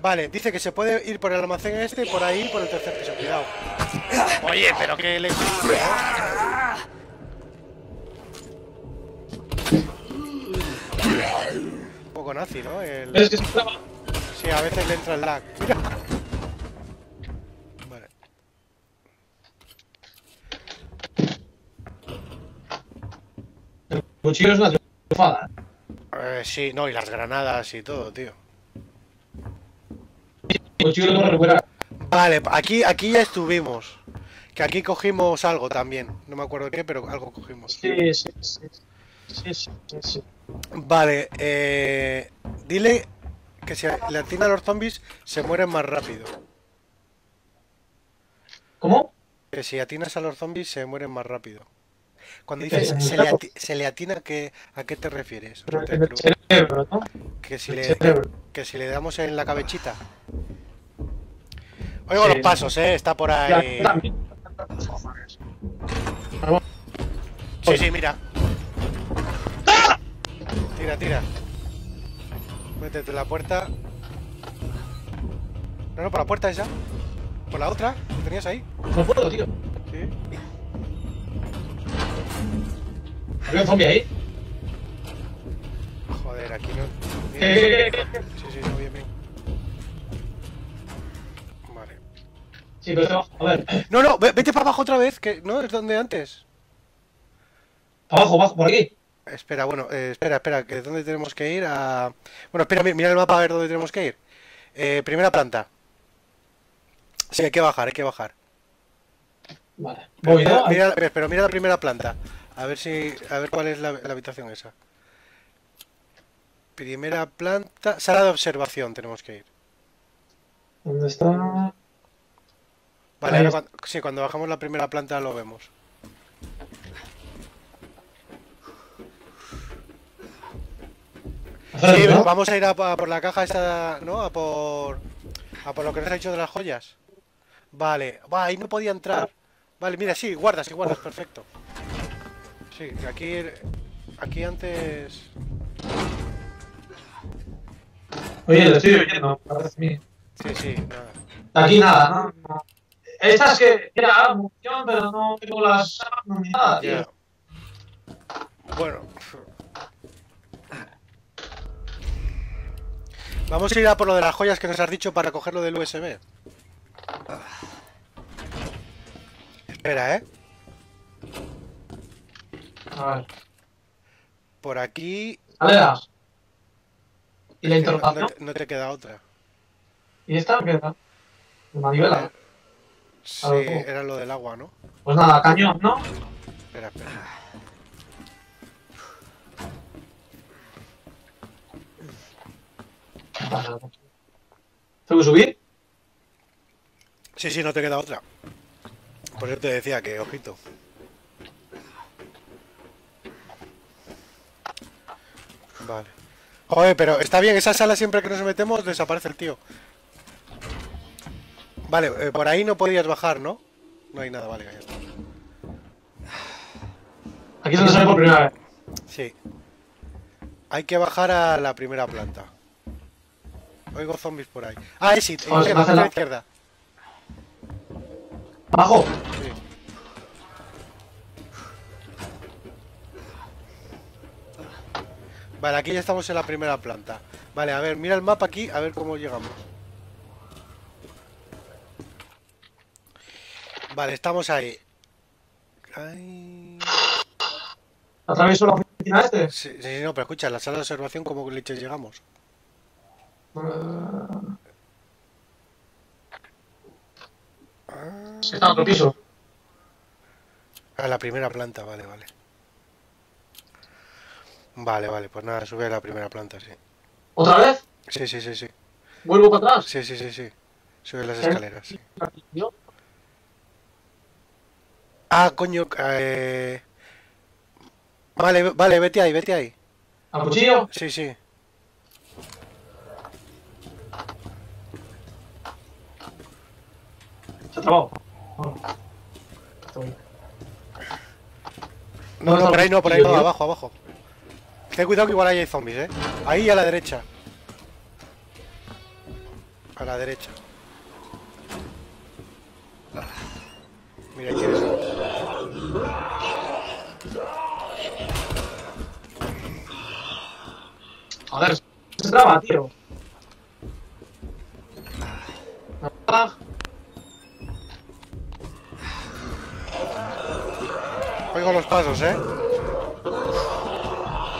Vale, dice que se puede ir por el almacén este, por ahí, por el tercer piso. Cuidado. Oye, pero qué leche. Un poco nazi, ¿no? El... Que. Sí, a veces le entra el lag. Mira. Vale. El cuchillo es una triunfada. Eh, sí, no, y las granadas y todo, tío. Lo recuperar. Vale, aquí, aquí ya estuvimos. Que aquí cogimos algo también. No me acuerdo qué, pero algo cogimos. Sí, sí, sí. Sí, sí, sí, sí. Vale, eh, dile que si le atina a los zombies se mueren más rápido. ¿Cómo? Que si atinas a los zombies se mueren más rápido. Cuando ¿Qué dices se le, ati- se le atina, ¿qué- ¿a qué te refieres? Pero Te cerebro, ¿no? Que si le, que si le damos en la cabechita. Oigo los pasos, eh, está por ahí. Sí, sí, mira. Tira, tira. Métete en la puerta. No, no, por la puerta esa. Por la otra, que tenías ahí. No puedo, tío. Sí. Había un zombie ahí. Joder, aquí no. Eh, Sí, sí, no, bien, bien. Sí, pero. A ver. No, no, ve- vete para abajo otra vez, que no es donde antes. Abajo, abajo, por aquí. Espera, bueno, eh, espera, espera, que ¿dónde tenemos que ir? A... Bueno, espera, mi- mira el mapa a ver dónde tenemos que ir. Eh, primera planta. Sí, hay que bajar, hay que bajar. Vale. Pero Voy, mira, ¿no? mira- pero mira la primera planta. A ver si, a ver cuál es la, la habitación esa. Primera planta, sala de observación tenemos que ir. ¿Dónde está? Vale, ahora cuando, sí, cuando bajamos la primera planta lo vemos. Hacer Sí, ¿no? vamos a ir a, a por la caja esa, ¿no? A por, a por lo que nos ha dicho de las joyas. Vale, va, ahí no podía entrar. Vale, mira, sí, guardas, sí, guardas, perfecto. Sí, aquí, aquí antes... Oye, lo estoy oyendo. parece mí. Sí, sí, nada. Aquí nada, ¿no? No. Esta es que, mira, munición, pero no tengo las armas ni nada, tío. Ya. Bueno. Vamos a ir a por lo de las joyas que nos has dicho para cogerlo del USB. Espera, ¿eh? A ver. Por aquí... Escaleras. ¿Y la no- interrogación? no, te, queda otra. ¿Y esta qué era? ¿De manivela? Sí, era lo del agua, ¿no? Pues nada, cañón, ¿no? Espera, espera. ¿Tengo que subir? Sí, sí, no te queda otra. Por eso te decía que, ojito. Vale. Joder, pero está bien, esa sala siempre que nos metemos desaparece el tío. Vale, eh, por ahí no podías bajar, ¿no? No hay nada, vale, ya está. Aquí es donde sale por primera vez. Sí. Hay que bajar a la primera planta. Oigo zombies por ahí. Ah, sí, Vamos, izquierda, bájala. izquierda, izquierda. Abajo. Sí. Vale, aquí ya estamos en la primera planta. Vale, a ver, mira el mapa aquí, a ver cómo llegamos. Vale, estamos ahí. Ay... ¿Atravieso la oficina este? Sí, sí, no, pero escucha, la sala de observación, ¿cómo leches llegamos? Que está en otro piso. A la primera planta, vale, vale. Vale, vale, pues nada, sube a la primera planta, sí. ¿Otra vez? Sí, sí, sí, sí. ¿Vuelvo para atrás? Sí, sí, sí, sí. Sube las escaleras, sí. ¿Yo? Ah, coño, eh... Vale, vale, vete ahí, vete ahí. ¿Al cuchillo? Sí, sí. Se ha trabado. No, no, por ahí no, por ahí no, abajo, abajo. Ten cuidado que igual ahí hay zombies, eh. Ahí a la derecha. A la derecha. Mira, aquí eres. Joder, se traba, tío. Ah, Oigo los pasos, eh.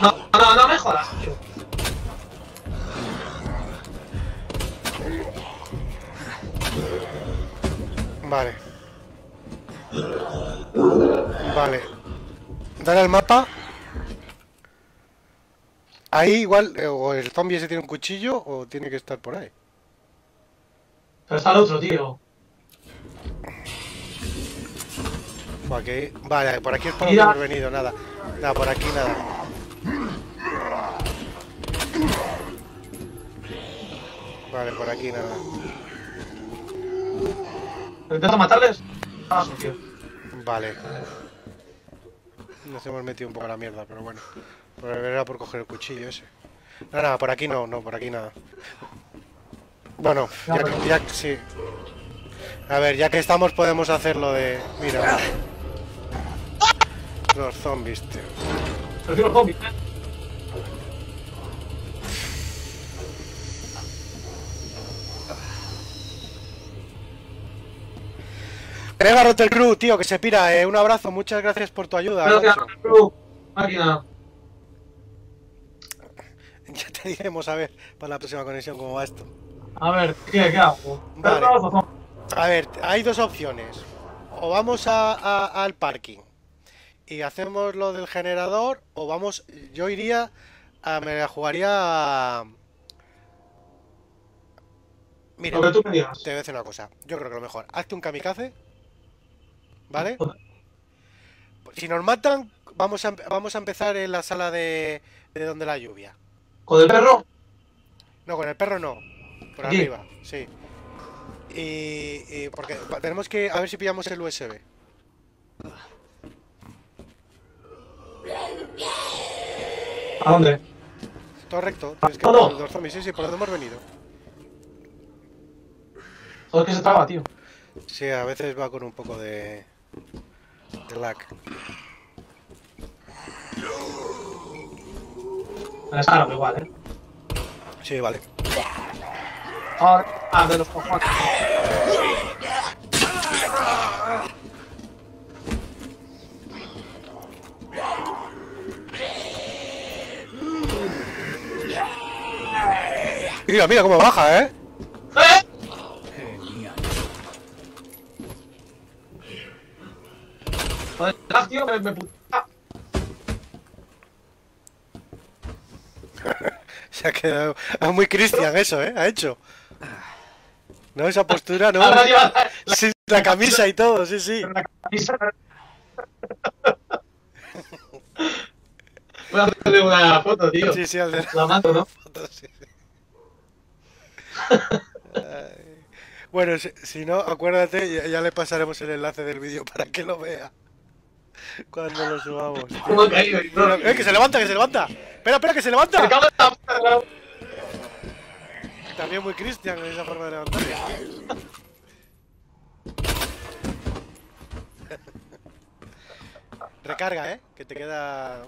No, no, no me jodas, tío. Vale. Vale. Dale al mapa. Ahí igual, eh, o el zombie ese tiene un cuchillo o tiene que estar por ahí. Pero está el otro, tío. Aquí- Vale, por aquí es por donde hemos venido, nada. Nada, por aquí nada. Vale, por aquí nada. ¿Intento matarles? Ah. Vale. Nos hemos metido un poco a la mierda, pero bueno. Era por coger el cuchillo ese. No, nada, por aquí no, no, por aquí nada. Bueno, ya que, sí. A ver, ya que estamos podemos hacer lo de... Mira. Los zombies, tío. Grega Rotel Crew, tío, que se pira. Eh, un abrazo, muchas gracias por tu ayuda. Gracias. Crew. Máquina. (laughs) Ya te diremos a ver para la próxima conexión cómo va esto. A ver, ¿qué, qué hago? Vale. A ver, hay dos opciones. O vamos a- a- al parking y hacemos lo del generador, o vamos. Yo iría. A, me la jugaría. a- Mira, Lo que tú me digas. te voy a decir una cosa. Yo creo que lo mejor. Hazte un kamikaze. ¿Vale? Si nos matan, vamos a, vamos a empezar en la sala de, de donde la lluvia. ¿Con el perro? No, con el perro no. Por Aquí. arriba, sí. Y, y porque tenemos que a ver si pillamos el USB. ¿A dónde? Todo recto. Tienes que por los zombies, sí, sí, por donde hemos venido. Joder, que se traba, tío. Sí, a veces va con un poco de. De lag. Me descargo igual, ¿eh? Sí, vale. Ahora, ah, de los cojones. Mira, mira cómo baja, ¿eh? ¡Eh! Joder, tío, me, me puta. Se ha quedado. Es muy Cristian eso, ¿eh? Ha hecho. No, esa postura, no. (laughs) La, Sí, la (laughs) camisa y todo, sí, sí. la camisa. (laughs) Voy a hacerle una foto, tío. Sí, sí, al de la mato, ¿no? foto, sí, sí. Ay. Bueno, si, si no, acuérdate, ya, ya le pasaremos el enlace del vídeo para que lo vea. Cuando lo subamos. (laughs) ¡Eh, que se levanta, que se levanta! ¡Espera, espera, que se levanta! También muy Cristian en esa forma de levantarse. (laughs) Recarga, ¿eh? Que te queda...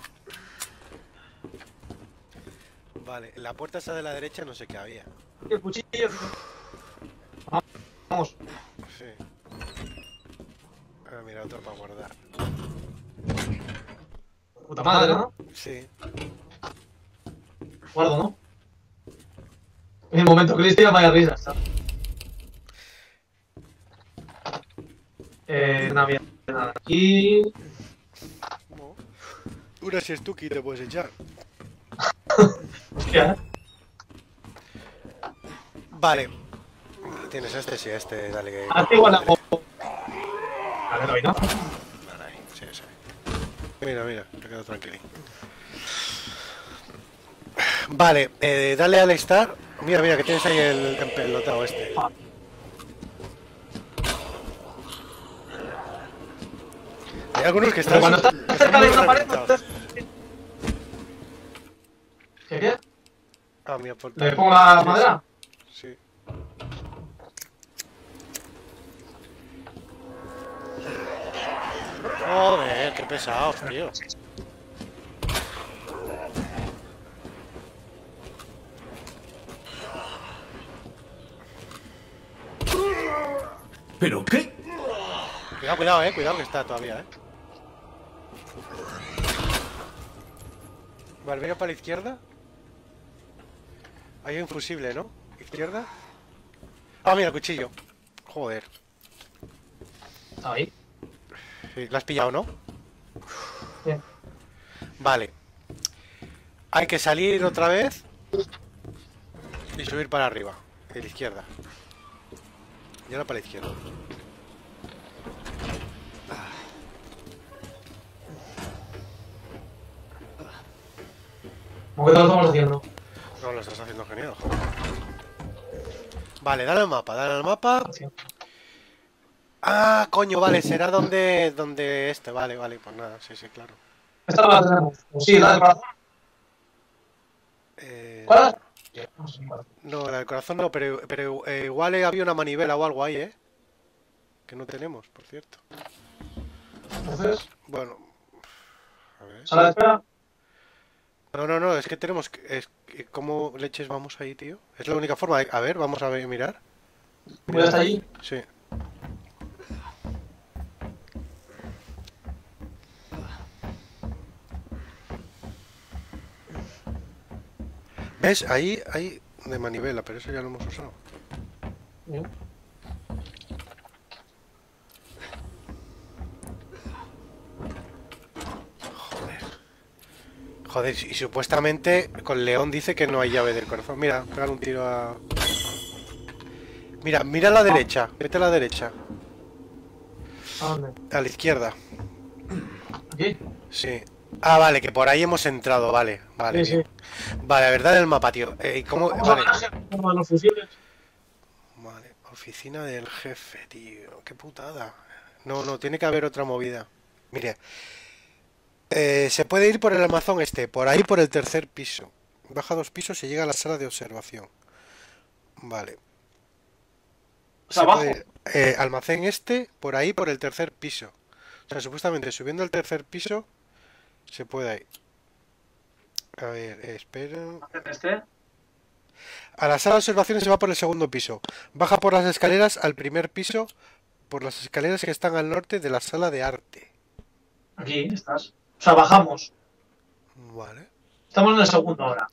Vale, en la puerta esa de la derecha no sé qué había. El cuchillo. Ah, Vamos. Sí. Ah, mira, otro para guardar. Puta madre, ¿no? Sí. Guardo, ¿no? En el momento Cristian, vaya risa. ¿sabes? Eh, no había nada aquí. No. Una si es Tuki te puedes echar. Hostia. Vale. Tienes este, sí, este, dale que. Hazte igual hago. Vale, doy, ¿no? Vale, ahí, sí, sí. Mira, mira, te quedo tranquilo. Vale, eh, dale al Star. Mira, mira, que tienes ahí el empelotado este. Hay algunos que Pero están. cuando estás cerca de una pared, ¿Qué qué? Ah, mira, por... ¿Le pongo la Sí, madera? Sí. Joder, qué pesado, tío. ¿Pero qué? Cuidado, cuidado, eh, cuidado que está todavía, eh. Vale, venga para la izquierda. Hay un fusible, ¿no? Izquierda. Ah, mira, cuchillo. Joder. Ahí. Sí, lo has pillado, ¿no? Bien. Vale. Hay que salir otra vez y subir para arriba, de la izquierda. Y ahora para la izquierda. ¿Cómo que te lo estamos haciendo? No, lo estás haciendo genial, joder. Vale, dale al mapa, dale al mapa. Ah, coño, vale, será donde, donde este, vale, vale, pues nada, sí, sí, claro. Esta la tenemos. Sí, la del corazón. Eh, ¿Cuál? No la del corazón no, pero, pero eh, igual eh, había una manivela o algo ahí, ¿eh? Que no tenemos, por cierto. Entonces, Bueno, a ver. sala de espera. No, no, no, es que tenemos que... Es, ¿Cómo leches vamos ahí, tío? Es la única forma de... A ver, vamos a ver, mirar. Hasta allí. Sí. ¿Ves? Ahí hay de manivela, pero eso ya lo hemos usado. Bien. Joder, y supuestamente con León dice que no hay llave del corazón. Mira, pegar un tiro a... Mira, mira a la derecha, vete a la derecha, ¿A dónde? a la izquierda. Aquí. Sí. Ah, vale, que por ahí hemos entrado, vale, vale. Sí. Vale, la verdad el mapa, tío. Eh, ¿y ¿Cómo? A Vale. ver los fusibles. Vale, oficina del jefe, tío. Qué putada. No, no, tiene que haber otra movida. Mire. Eh, se puede ir por el almazón este, por ahí por el tercer piso. Baja dos pisos y llega a la sala de observación. Vale. O sea, abajo. puede eh, almacén este, por ahí por el tercer piso. O sea, supuestamente subiendo al tercer piso se puede ir. A ver, espera. A la sala de observaciones se va por el segundo piso. Baja por las escaleras al primer piso, por las escaleras que están al norte de la sala de arte. Aquí estás. O sea, bajamos. Vale. Estamos en el segundo ahora.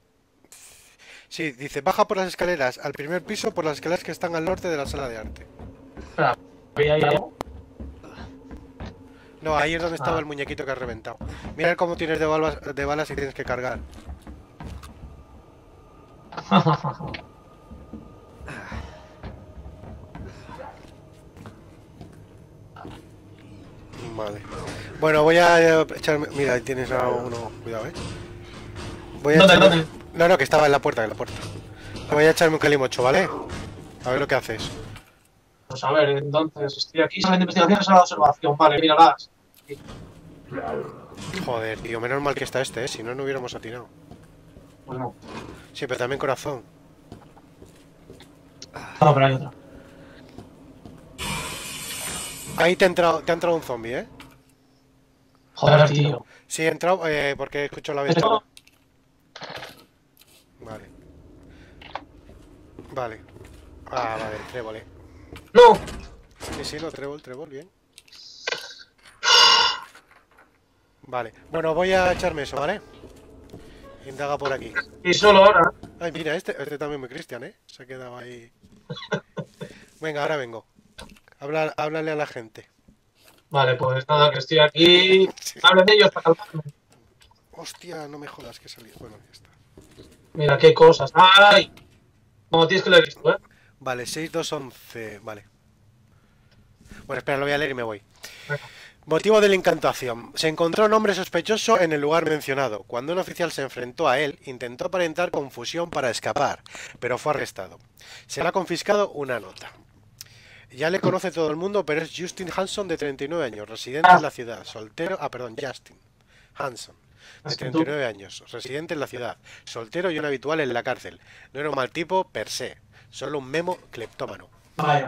Sí, dice, baja por las escaleras al primer piso, por las escaleras que están al norte de la sala de arte. Espera. Hay algo. No, ahí es donde estaba Ah. el muñequito que has reventado. Mira cómo tienes de balas, de balas y tienes que cargar. (laughs) Vale. Bueno, voy a echarme... Mira, ahí tienes a uno... Cuidado, eh. Voy a ¿Dónde, echarme- dónde? No, no, que estaba en la puerta, en la puerta. Voy a echarme un calimocho, ¿vale? A ver lo que haces. Pues a ver, entonces, estoy aquí, sala de investigación, sala de observación. Vale, míralas. Joder, tío, menos mal que está este, ¿eh? Si no, no hubiéramos atinado. Pues no. Sí, pero también corazón. No, pero hay otra. Ahí te ha entrado, te ha entrado un zombie, ¿eh? Joder, tío. Sí, he entrado eh, porque escucho la ventana. Vale. Vale. Ah, vale, el trébol, eh. ¡No! Sí, sí, lo trébol, trébol, bien. Vale. Bueno, voy a echarme eso, ¿vale? Indaga por aquí. Y solo ahora. Ay, mira, este, este también muy cristian, ¿eh? Se ha quedado ahí. Venga, ahora vengo. Habla, háblale a la gente. Vale, pues nada, que estoy aquí. Sí. Hablen de ellos para calmarme. Hostia, no me jodas que he salido. Bueno, ya está. Mira, qué cosas. ¡Ay! No, tienes que leer esto, ¿eh? Vale, 6, 2, 11. Vale. Bueno, espera, lo voy a leer y me voy. Motivo de la incantación. Se encontró un hombre sospechoso en el lugar mencionado. Cuando un oficial se enfrentó a él, intentó aparentar confusión para escapar, pero fue arrestado. Se le ha confiscado una nota. Ya le conoce todo el mundo, pero es Justin Hanson, de 39 años, residente en la ciudad, soltero... Ah, perdón, Justin Hanson, de Has que tú- 39 años, residente en la ciudad, soltero y un habitual en la cárcel. No era un mal tipo per se, solo un memo cleptómano.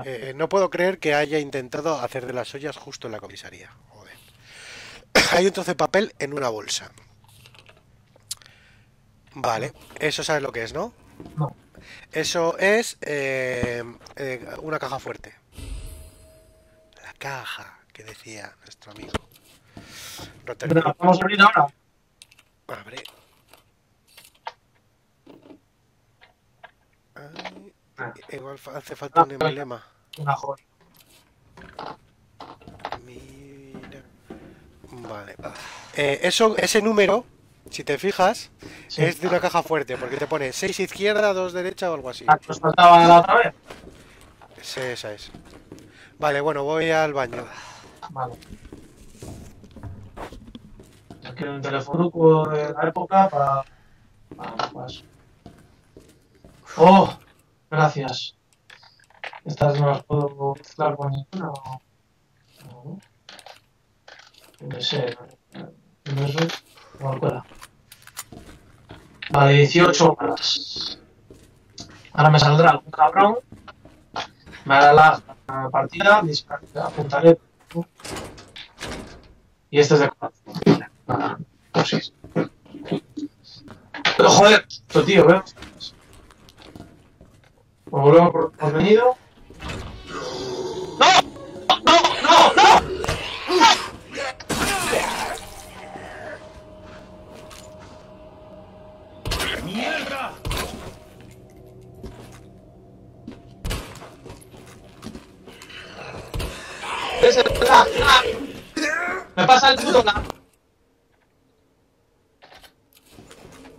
Eh, no puedo creer que haya intentado hacer de las ollas justo en la comisaría. Joder. (clears throat) Hay un trozo de papel en una bolsa. Vale, eso sabes lo que es, ¿no? No. Eso es eh, eh, una caja fuerte. La caja que decía nuestro amigo. Rotary. Pero la a abrir ahora. Abre. Ay, Ah. Igual hace falta un Ah, emblema. Una joya. Mira. Vale. Eh, eso, ese número, si te fijas, Sí. es de una caja fuerte, porque te pone 6 izquierda, 2 derecha o algo así. Ah, Nos faltaba la otra vez. Sí, esa es. Vale, bueno, voy al baño. Vale. Yo quiero un teléfono de la época para. para pues. ¡Oh! Gracias. Estas no las puedo mezclar con ninguna. No. No sé. No sé. Vale, 18 horas. Ahora me saldrá algún cabrón. Me hará la partida, dispararé, apuntaré. Y este es de corazón. Pues sí. Pero joder, tío, ¿ves? Volvemos por, por venido. ¡No! ¡No! ¡No! ¡No! ¡Es el lag! lag! ¡Me pasa el puto lag!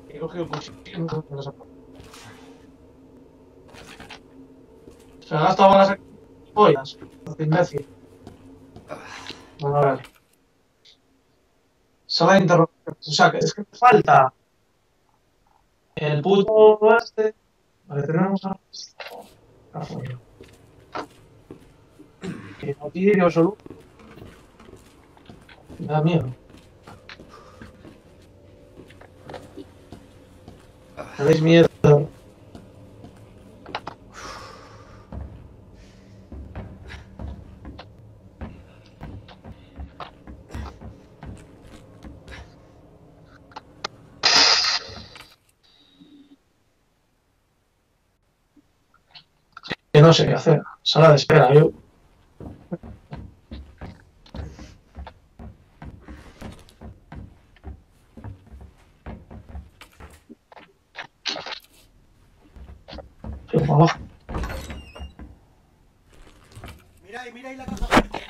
He cogido el cuchillo. no me lo saco. Se ha gastado balas. Pollas. Imbécil. Bueno, a ver. Sala de interrogación. O sea, que es que me falta. El puto este. Vale, tenemos a. Ah. Que no tiene absoluto. Me da miedo. Me miedo. No sé qué hacer. Sala de espera, yo. Mira ahí, mira ahí la caja fuerte.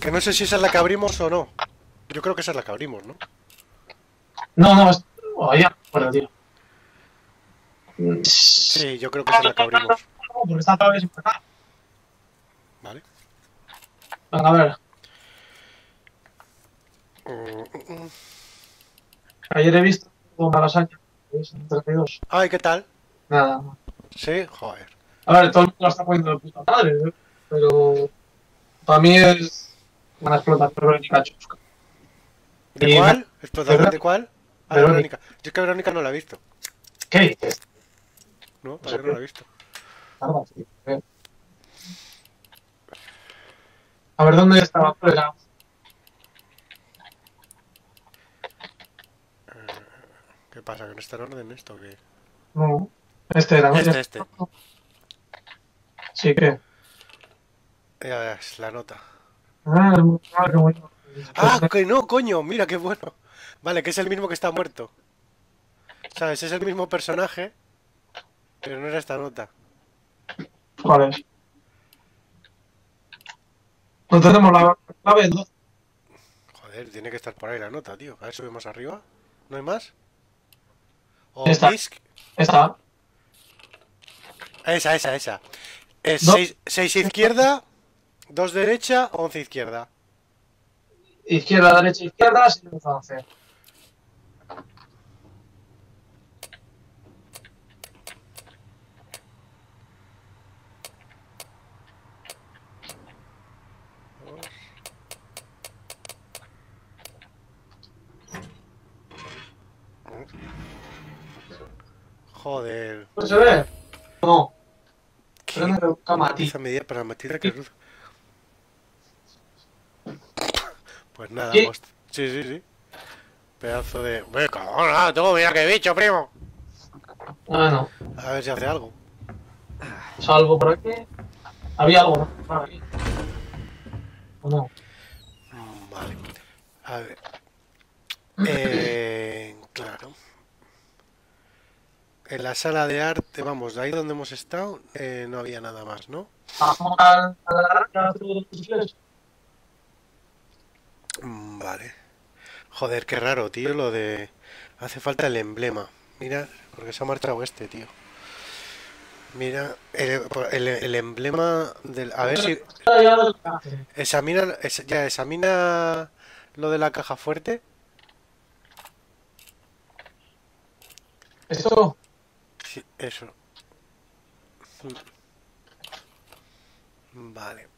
Que no sé si esa es la que abrimos o no. Yo creo que esa es la que abrimos, ¿no? No, no, es... oh, ya, bueno, tío. Sí, yo creo que es la que abrimos. No, porque está todavía sin pagar. ¿Vale? Venga, a ver. Ayer he visto una lasaña. ¿veis? En 32. Ay, ¿qué tal? Nada. Sí, joder. A ver, todo el mundo la está poniendo de puta madre, ¿eh? pero para mí es una explotación verónica chusca. ¿De cuál? ¿Explotación de cuál? Ah, de Verónica. Verónica. Yo es que Verónica no la he visto. ¿Qué dices? No, todavía no la he visto. Eh. A ver, ¿dónde estaba? Fuera. ¿Qué pasa? ¿Que no está en orden esto? o qué? No. Este era. Este, este. Sí, que. Ya ves, la nota. Ah, ah, qué bueno. Ah, que no, coño, mira qué bueno. Vale, que es el mismo que está muerto. ¿Sabes? Es el mismo personaje, pero no era esta nota. ¿Cuál es? No tenemos la clave, ¿no? Joder, tiene que estar por ahí la nota, tío. A ver, sube más arriba. ¿No hay más? O Está. disc. Está. Esa, esa, esa. Es No. 6 izquierda, 2 derecha, 11 izquierda. Izquierda, derecha, izquierda, sin 11. Joder. ¿No se ve? No. ¿Qué? Pero no. Esa medida para Matilda que. Pues nada, ¿Qué? pues- Sí, sí, sí. Pedazo de. ¡Ve, cabrón! ah, tú, mira qué bicho, primo! Bueno, A ver si hace algo. salvo por aquí. Había algo, ¿no? Por aquí. ¿O no? Vale. A ver. Eh, claro. En la sala de arte, vamos, de ahí donde hemos estado, eh, no había nada más, ¿no? Vale. Joder, qué raro, tío, lo de... Hace falta el emblema. Mira, porque se ha marchado este, tío. Mira, el, el- el emblema del... A ver si... Examina, ya, examina lo de la caja fuerte. Esto, Sí, eso. Vale.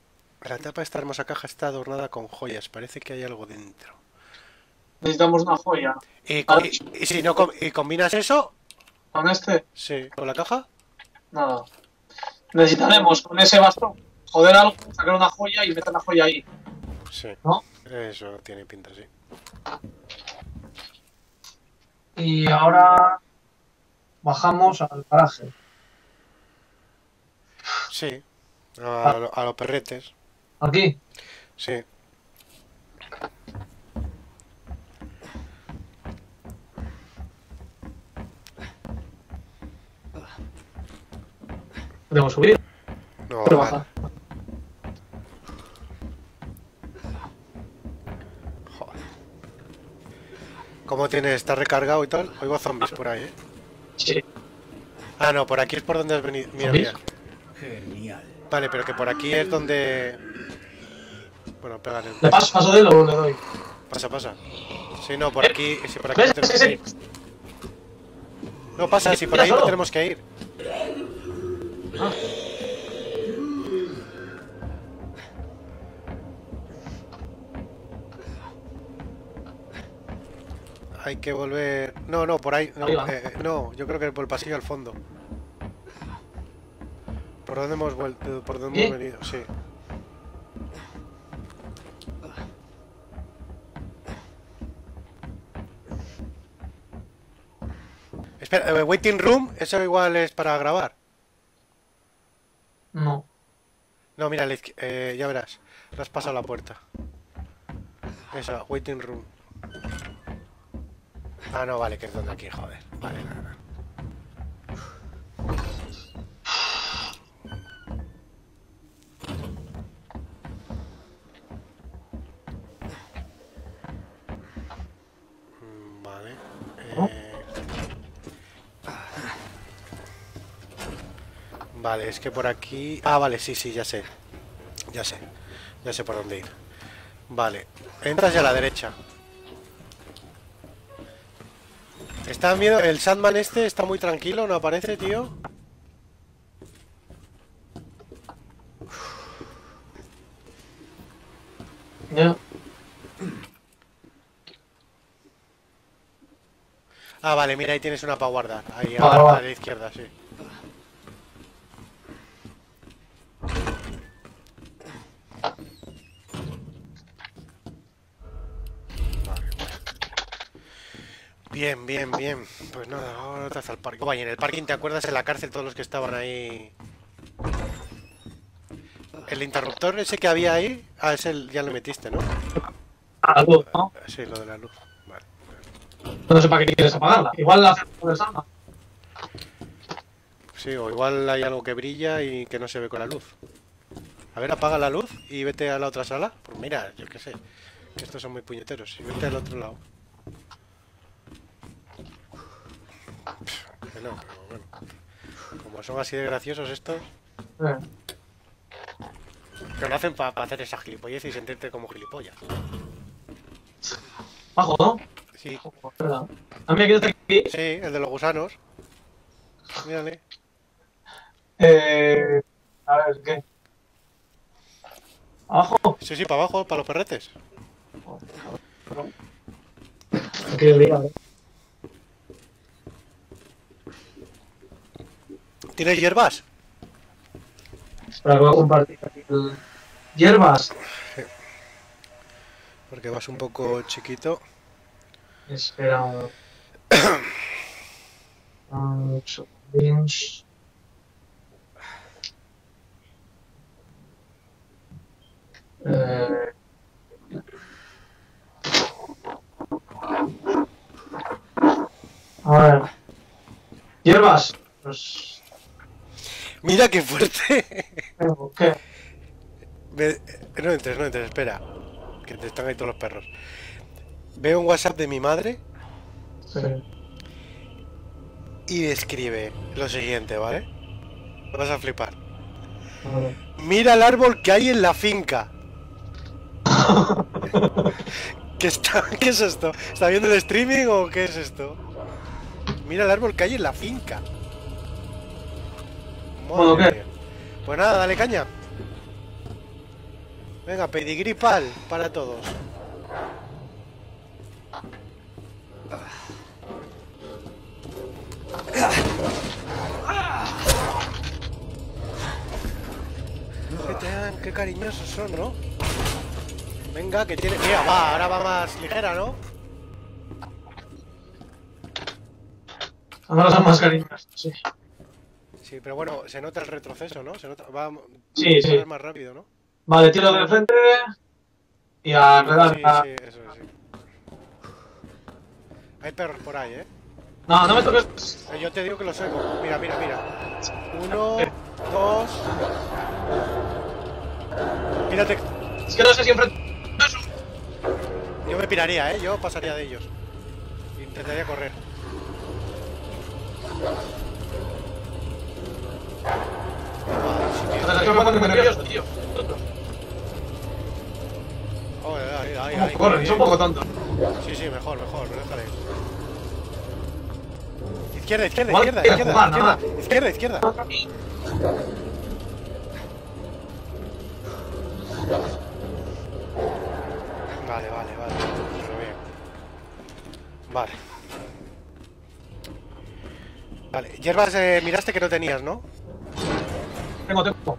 La tapa de esta hermosa caja está adornada con joyas. Parece que hay algo dentro. necesitamos una joya. Y, co- y- y si no y combinas eso, Con este, sí, con la caja. nada. Necesitaremos con ese bastón joder algo, sacar una joya y meter la joya ahí. Sí. ¿No? Eso tiene pinta, sí. Y ahora bajamos al garaje. Sí. A, lo- a los perretes. Aquí. Sí. Podemos subir, No, pero vale. bajar. Joder. ¿Cómo tienes? ¿Está recargado y tal? Oigo zombies por ahí, ¿eh? Sí. Ah, no, por aquí es por donde has venido. Mira, mira. Genial. Vale, pero que por aquí es donde... Bueno, pégale. ¿Le paso, paso de él o le doy? Pasa, pasa. Sí, no, por aquí... Si por aquí ¿Ves? no tenemos que ir. No pasa, si por ahí no tenemos que ir. Ah. Hay que volver... No, no, por ahí... No, eh, no, yo creo que por el pasillo al fondo. ¿Por dónde hemos vuelto? ¿Por dónde hemos venido? Sí. Espera, eh, waiting room, eso igual es para grabar. No. No, mira, eh, ya verás. Le has pasado la puerta. Esa, waiting room. Ah, no, vale, que es donde aquí, joder. Vale, nada. Mm, Vale. eh, Vale, es que por aquí... Ah, vale, sí, sí, ya sé. Ya sé. Ya sé por dónde ir. Vale. Entras ya a la derecha. Está miedo... El Sandman este está muy tranquilo, ¿no aparece, tío? Ya. Ah, vale, mira, ahí tienes una para guardar. Ahí, la- a la izquierda, sí. Bien, bien, bien. Pues nada, ahora te al parque. Vaya, en el parking te acuerdas en la cárcel todos los que estaban ahí. El interruptor ese que había ahí, ah, ese ya lo metiste, ¿no? A la luz, ¿no? Sí, lo de la luz. Vale. No sé para qué quieres apagarla. Igual la el Sandman. Sí, o igual hay algo que brilla y que no se ve con la luz. A ver, apaga la luz y vete a la otra sala. Pues mira, yo qué sé. Que estos son muy puñeteros. Y vete al otro lado. Que no, pero bueno. Como son así de graciosos estos, Eh, que lo hacen para hacer esa gilipollez y sentirte como gilipollas. Bajo, ¿no? Sí, Verdad. A mí aquí sí, el de los gusanos. Mírale. Eh, a ver, ¿qué? Abajo. Sí, sí, para abajo, para los perretes. Qué día, ¿Tienes hierbas? Espera, voy a compartir aquí el... Hierbas. Porque vas un poco chiquito. Espera un... (coughs) Eh... A ver. Hierbas. Pues... Mira qué fuerte. No entres, no entres, espera. Que te están ahí todos los perros. Veo un WhatsApp de mi madre Sí. y escribe lo siguiente, ¿vale? Vas a flipar. Mira el árbol que hay en la finca. (laughs) ¿Qué, está, ¿Qué es esto? ¿Está viendo el streaming o qué es esto? Mira el árbol que hay en la finca. Bueno, ¿qué? Pues nada, dale caña. Venga, pedigrí pal para todos. Qué, tan- qué cariñosos son, ¿no? Venga, que tiene... Mira, va, ahora va más ligera, ¿no? Ahora son más cariños, sí. Sí, pero bueno, se nota el retroceso, ¿no? Se nota... Va Sí, sí. más rápido, ¿no? Vale, tiro de frente y a redar. Sí, a- sí, eso sí. Hay perros por ahí, ¿eh? No, no me toques. Eh, Yo te digo que los oigo. Mira, mira, mira. Uno, dos... Mírate, Es que no sé si enfrente. yo me piraría, ¿eh? Yo pasaría de ellos. Intentaría correr. Estoy un poco nervioso, tío. Oh, ahí, ahí, ¿Cómo ahí, corren? Son un poco tonto. Sí, sí, mejor, mejor, déjale. Izquierda, izquierda, izquierda, izquierda, jugar, izquierda, nada. izquierda, izquierda. Vale, vale, vale. Pero bien. Vale. Vale, hierbas eh, miraste que no tenías, ¿no? Tengo, tengo.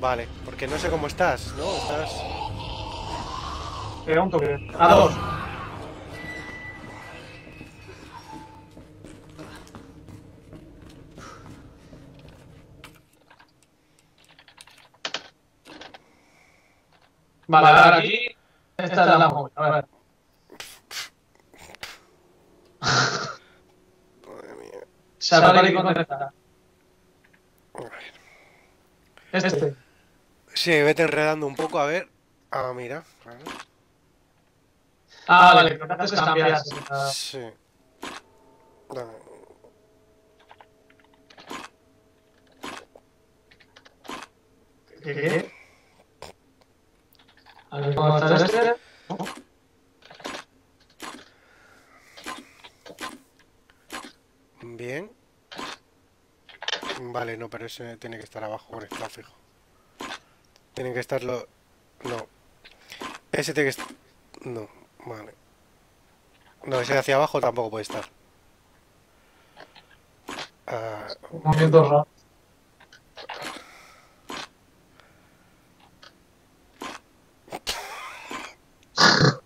Vale, porque no sé cómo estás, ¿no? Estás... Pega un toque. A dos. Vale, ahora aquí. Esta es la móvil. A ver. Safari con esta. Este. Sí, vete enredando un poco, a ver. Ah, mira. Ah, vale, que haces es cambiar. Sí. Vale. ¿Qué? ¿Qué? A ver cómo está este. Bien. Vale, no, pero ese tiene que estar abajo conectado fijo. Tienen que estar los... No. Ese tiene que estar... No, vale. No, ese de hacia abajo tampoco puede estar. Ah, raro. (laughs)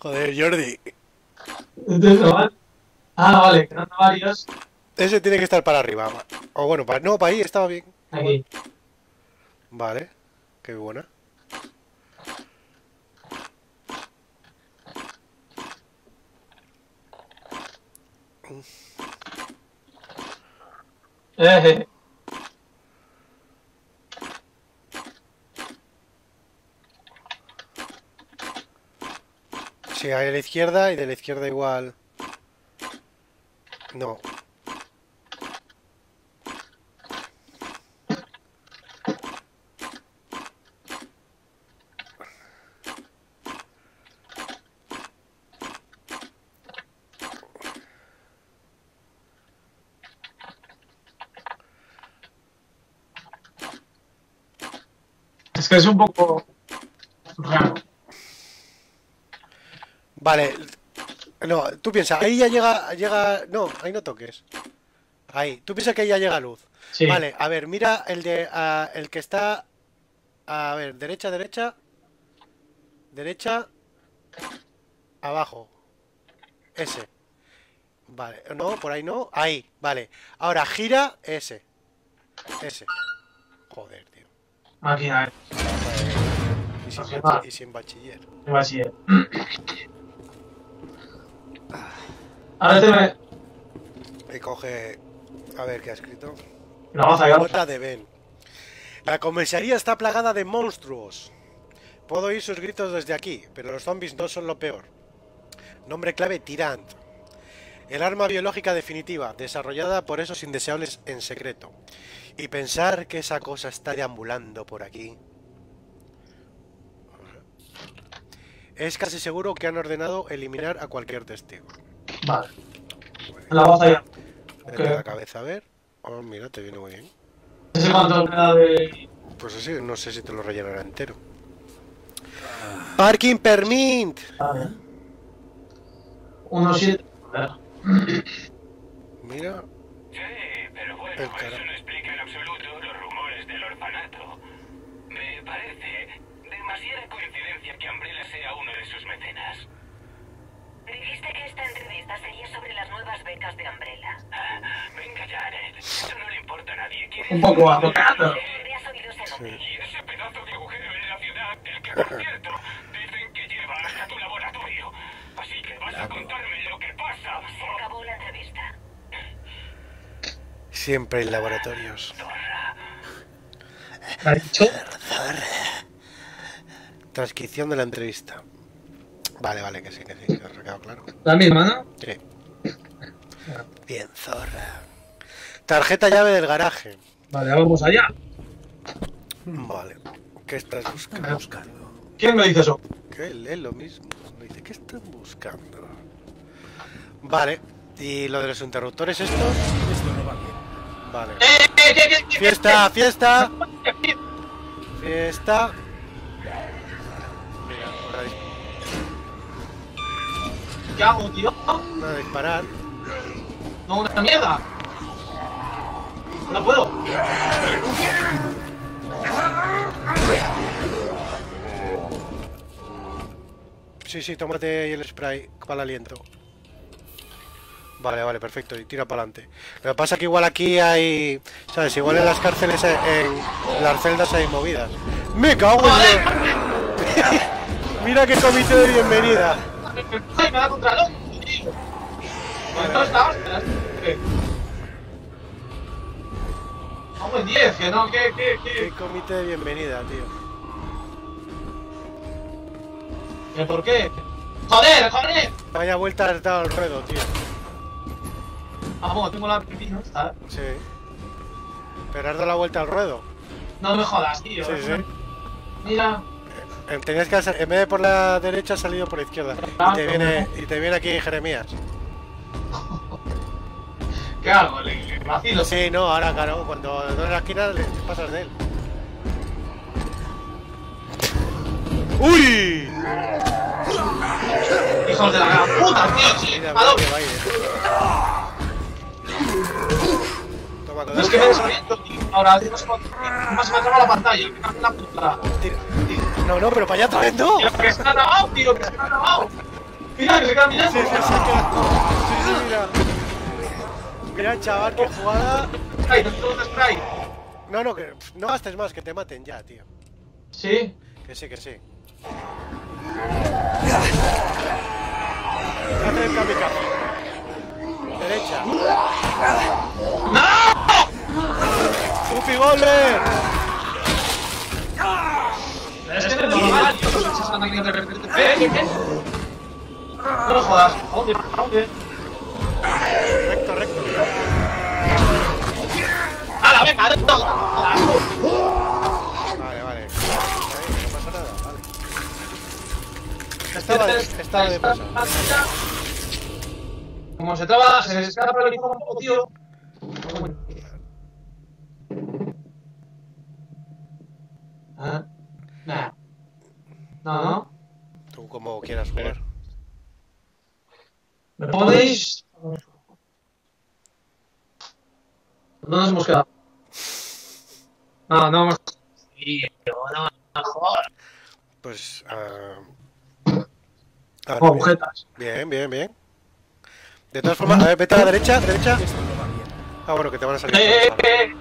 joder, Jordi. Entonces, ¿vale? Ah, vale, quedando varios. Ese tiene que estar para arriba. Oh, bueno, para, no, para ahí estaba bien. Ahí. Vale, qué buena. Eh, eh. Sí, a la izquierda y de la izquierda igual. No, Es un poco raro. Vale. No, tú piensas, ahí ya llega, llega... No, ahí no toques. Ahí. Tú piensas que ahí ya llega luz. Sí. Vale, a ver, mira el de... el que está... A ver, derecha, derecha. Derecha. Abajo. Ese. Vale, no, por ahí no. Ahí, vale. Ahora gira ese. Ese. Joder, tío. Máquina, eh. Y sin, y sin bachiller. Así, eh. Ahora te me... Y coge... A ver qué ha escrito. Nota de Ben. La comisaría está plagada de monstruos. Puedo oír sus gritos desde aquí, pero los zombies no son lo peor. Nombre clave Tirant. El arma biológica definitiva, desarrollada por esos indeseables en secreto. Y pensar que esa cosa está deambulando por aquí. Es casi seguro que han ordenado eliminar a cualquier testigo. Vale. La vas a llevar. Vete Ok. la cabeza a ver. Oh, mira, te viene muy bien. ¿Ese cuánto de...? Pues así, no sé si te lo rellenará entero. Parking permit. Vale. Uno siete... A ver. Mira, Sí, pero bueno, El cara- eso no explica en absoluto los rumores del orfanato. Me parece demasiada coincidencia que Umbrella sea uno de sus mecenas. Dijiste que esta sería sobre las nuevas becas de Umbrella. Ah, (laughs) venga ya, Janet. Eso no le importa a nadie. ¿Quieres Un poco saber? abogado. ¿Te has oído ese nombre? Y ese pedazo de agujero en la ciudad, del que por cierto, dicen que lleva hasta tu laboratorio. Así que vas a contarme lo que pasa. Se acabó la entrevista. siempre en laboratorios. ¿Ha dicho? Transcripción de la entrevista. Vale, vale, que sí, que sí, que ha quedado claro. La misma, ¿no? Sí. Bien, zorra. Tarjeta llave del garaje. Vale, vamos allá. Vale. ¿Qué estás buscando? Buscando. ¿Quién me dice eso? Que él es lo mismo. Me dice, ¿qué están buscando? Vale. ¿Y lo de los interruptores estos? Esto no va bien. Vale. ¡Eh, eh, qué, qué, qué, Fiesta, fiesta. qué, (laughs) qué? Fiesta. ¿Qué hago, tío? Disparar. No, una mierda. No puedo. Sí, sí, tómate el spray para el aliento. Vale, vale, perfecto. Y tira para adelante. Lo que pasa es que igual aquí hay... ¿Sabes? Igual en las cárceles, eh, en las celdas hay movidas. ¡Me cago en... (laughs) Mira qué comité de bienvenida. Ay, me da contra el ojo, tío. ¿Dónde está? Ostras. ¿Qué? Vamos en 10, que no, que, que, Qué que. comité de bienvenida, tío. ¿Que por qué? ¡Joder, joder! Vaya vuelta dado al ruedo, tío. Vamos, tengo la pipina esta. Sí. Pero has dado la vuelta al ruedo. No me jodas, tío. Sí, sí. Mira. Eh, Tenías que hacer, en vez de por la derecha, has salido por la izquierda. Y te viene, y te viene aquí Jeremías. (laughs) ¿Qué hago? Le, le vacilo. Sí, no, ahora claro, cuando doy la esquina le te pasas de él. ¡Uy! Hijos de la gran puta, tío. Sí, Mira, mira que baile. Toma, No es que me desoriento, tío. Ahora, no sé cuánto. Más me traba la pantalla. Me la puta. Tira, tira. No, no, pero para allá otra vez no. Tío, que se me ha trabado, tío. Que se me ha trabado. Mira, que se queda mirando. Sí, sí, sí, sí, sí, mira. Mira, chaval, qué jugada. Spray, no. No, no, que no gastes más, que te maten ya, tío. Sí. Que sí, que sí. Haz el kamikaze. Derecha. ¡No! ¡Upi Goldberg! Es que no me va, tío. Si se a querer revertir. ¿Eh? ¿Qué? ¿Qué? No jodas. ¿A dónde? ¿A dónde? Recto, recto. ¡Hala, venga! ¡Recto! Vale, vale. No pasa nada, vale. Estaba de, estaba de paso. Como se traba, se escapa el uniforme un poco, tío. ¿Ah? Nah. No, no. Tú como quieras jugar. ¿Me podéis? ¿Dónde nos hemos quedado? No, no hemos... Sí, pero no, no jodas. Pues. Como agujetas. bien, bien, bien. De todas formas, a ver, vete a la derecha, derecha. Ah, bueno, que te van a salir. ¡Eh, eh, eh!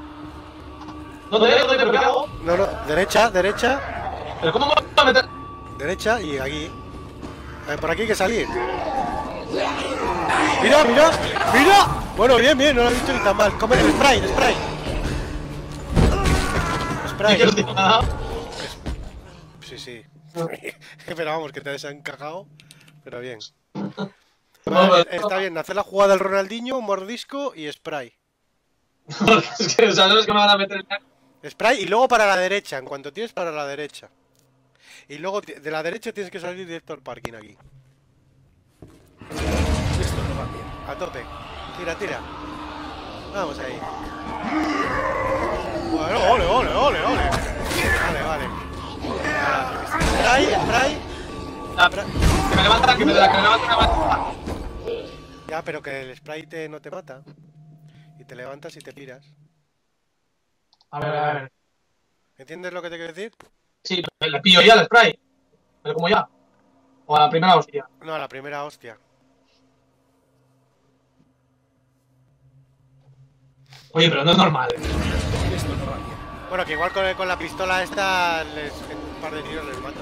¿Dónde, dónde, pero qué hago? No, no, derecha, derecha, ¿Pero cómo me voy a meter? derecha y aquí. Ver, por aquí hay que salir. Mira, mira, mira. Bueno, bien, bien, no lo he visto ni tan mal. Come el spray, el spray. Spray. Sí, sí. (laughs) Pero vamos, que te has encajado. Pero bien. Vale, está bien, hacer la jugada del Ronaldinho, mordisco y spray. (laughs) o sea, no es que me van a meter Spray y luego para la derecha, en cuanto tienes para la derecha. Y luego de la derecha tienes que salir directo al parking aquí. Esto no va bien. A tope. Tira, tira. Vamos ahí. Bueno, ole, ole, ole, ole. Vale, vale. Spray, spray. Ah, Que me levanta, que me, que me levanta, que me levanta. Ya, pero que el spray te, no te mata. Y te levantas y te piras. A ver, a ver. ¿Entiendes lo que te quiero decir? Sí, le pillo ya el spray. Pero como ya. O a la primera hostia. No, a la primera hostia. Oye, pero no es normal. Bueno, que igual con, con la pistola esta, les, en un par de tiros les mata.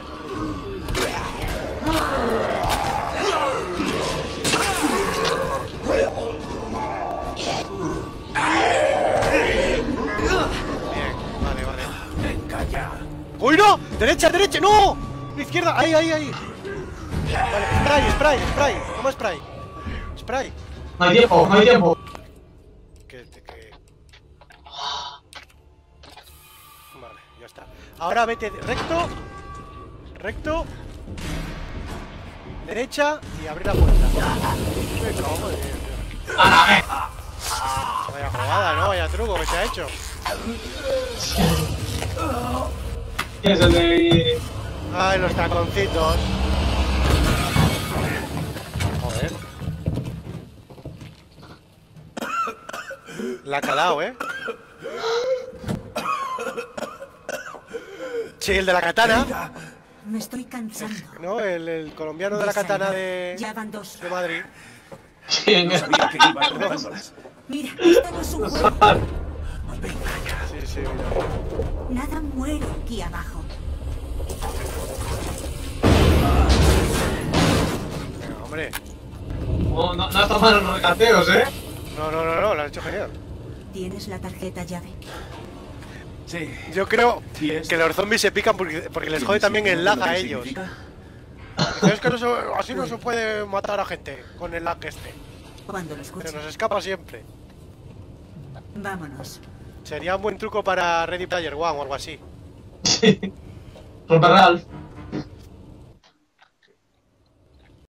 ¡Uy, no! ¡Derecha, derecha! ¡No! ¡Izquierda! ¡Ahí, ahí, ahí! Vale, spray, spray, spray. ¿Cómo spray? Spray. No hay tiempo, no hay tiempo. Que, que... Vale, ya está. Ahora vete recto. Recto. Derecha y abre la puerta. Vaya jugada, ¿no? Vaya truco que se ha hecho. ¿Quién es el de.? Ay, los taconcitos. Joder. La ha calado, ¿eh? Sí, el de la katana, Me estoy cansando. ¿no? El, el colombiano de la katana de, Ya van dos. de Madrid. ¿Quién No es? sabía que ibas robándolas. Mira, esto no juego. Sí, sí, mira. Nada muero aquí abajo. Venga, hombre. No, no, no está mal los recateos, ¿eh? No, no, no, no, lo has hecho genial. ¿Tienes la tarjeta llave? Sí. Yo creo que los zombies se pican porque, porque les jode también el lag ¿Lo que a ellos. Es que no se- así no se puede matar a gente con el lag este. Cuando lo Se escuche. nos escapa siempre. Vámonos. Sería un buen truco para Ready Player One o algo así. (laughs) Sí. Ralph.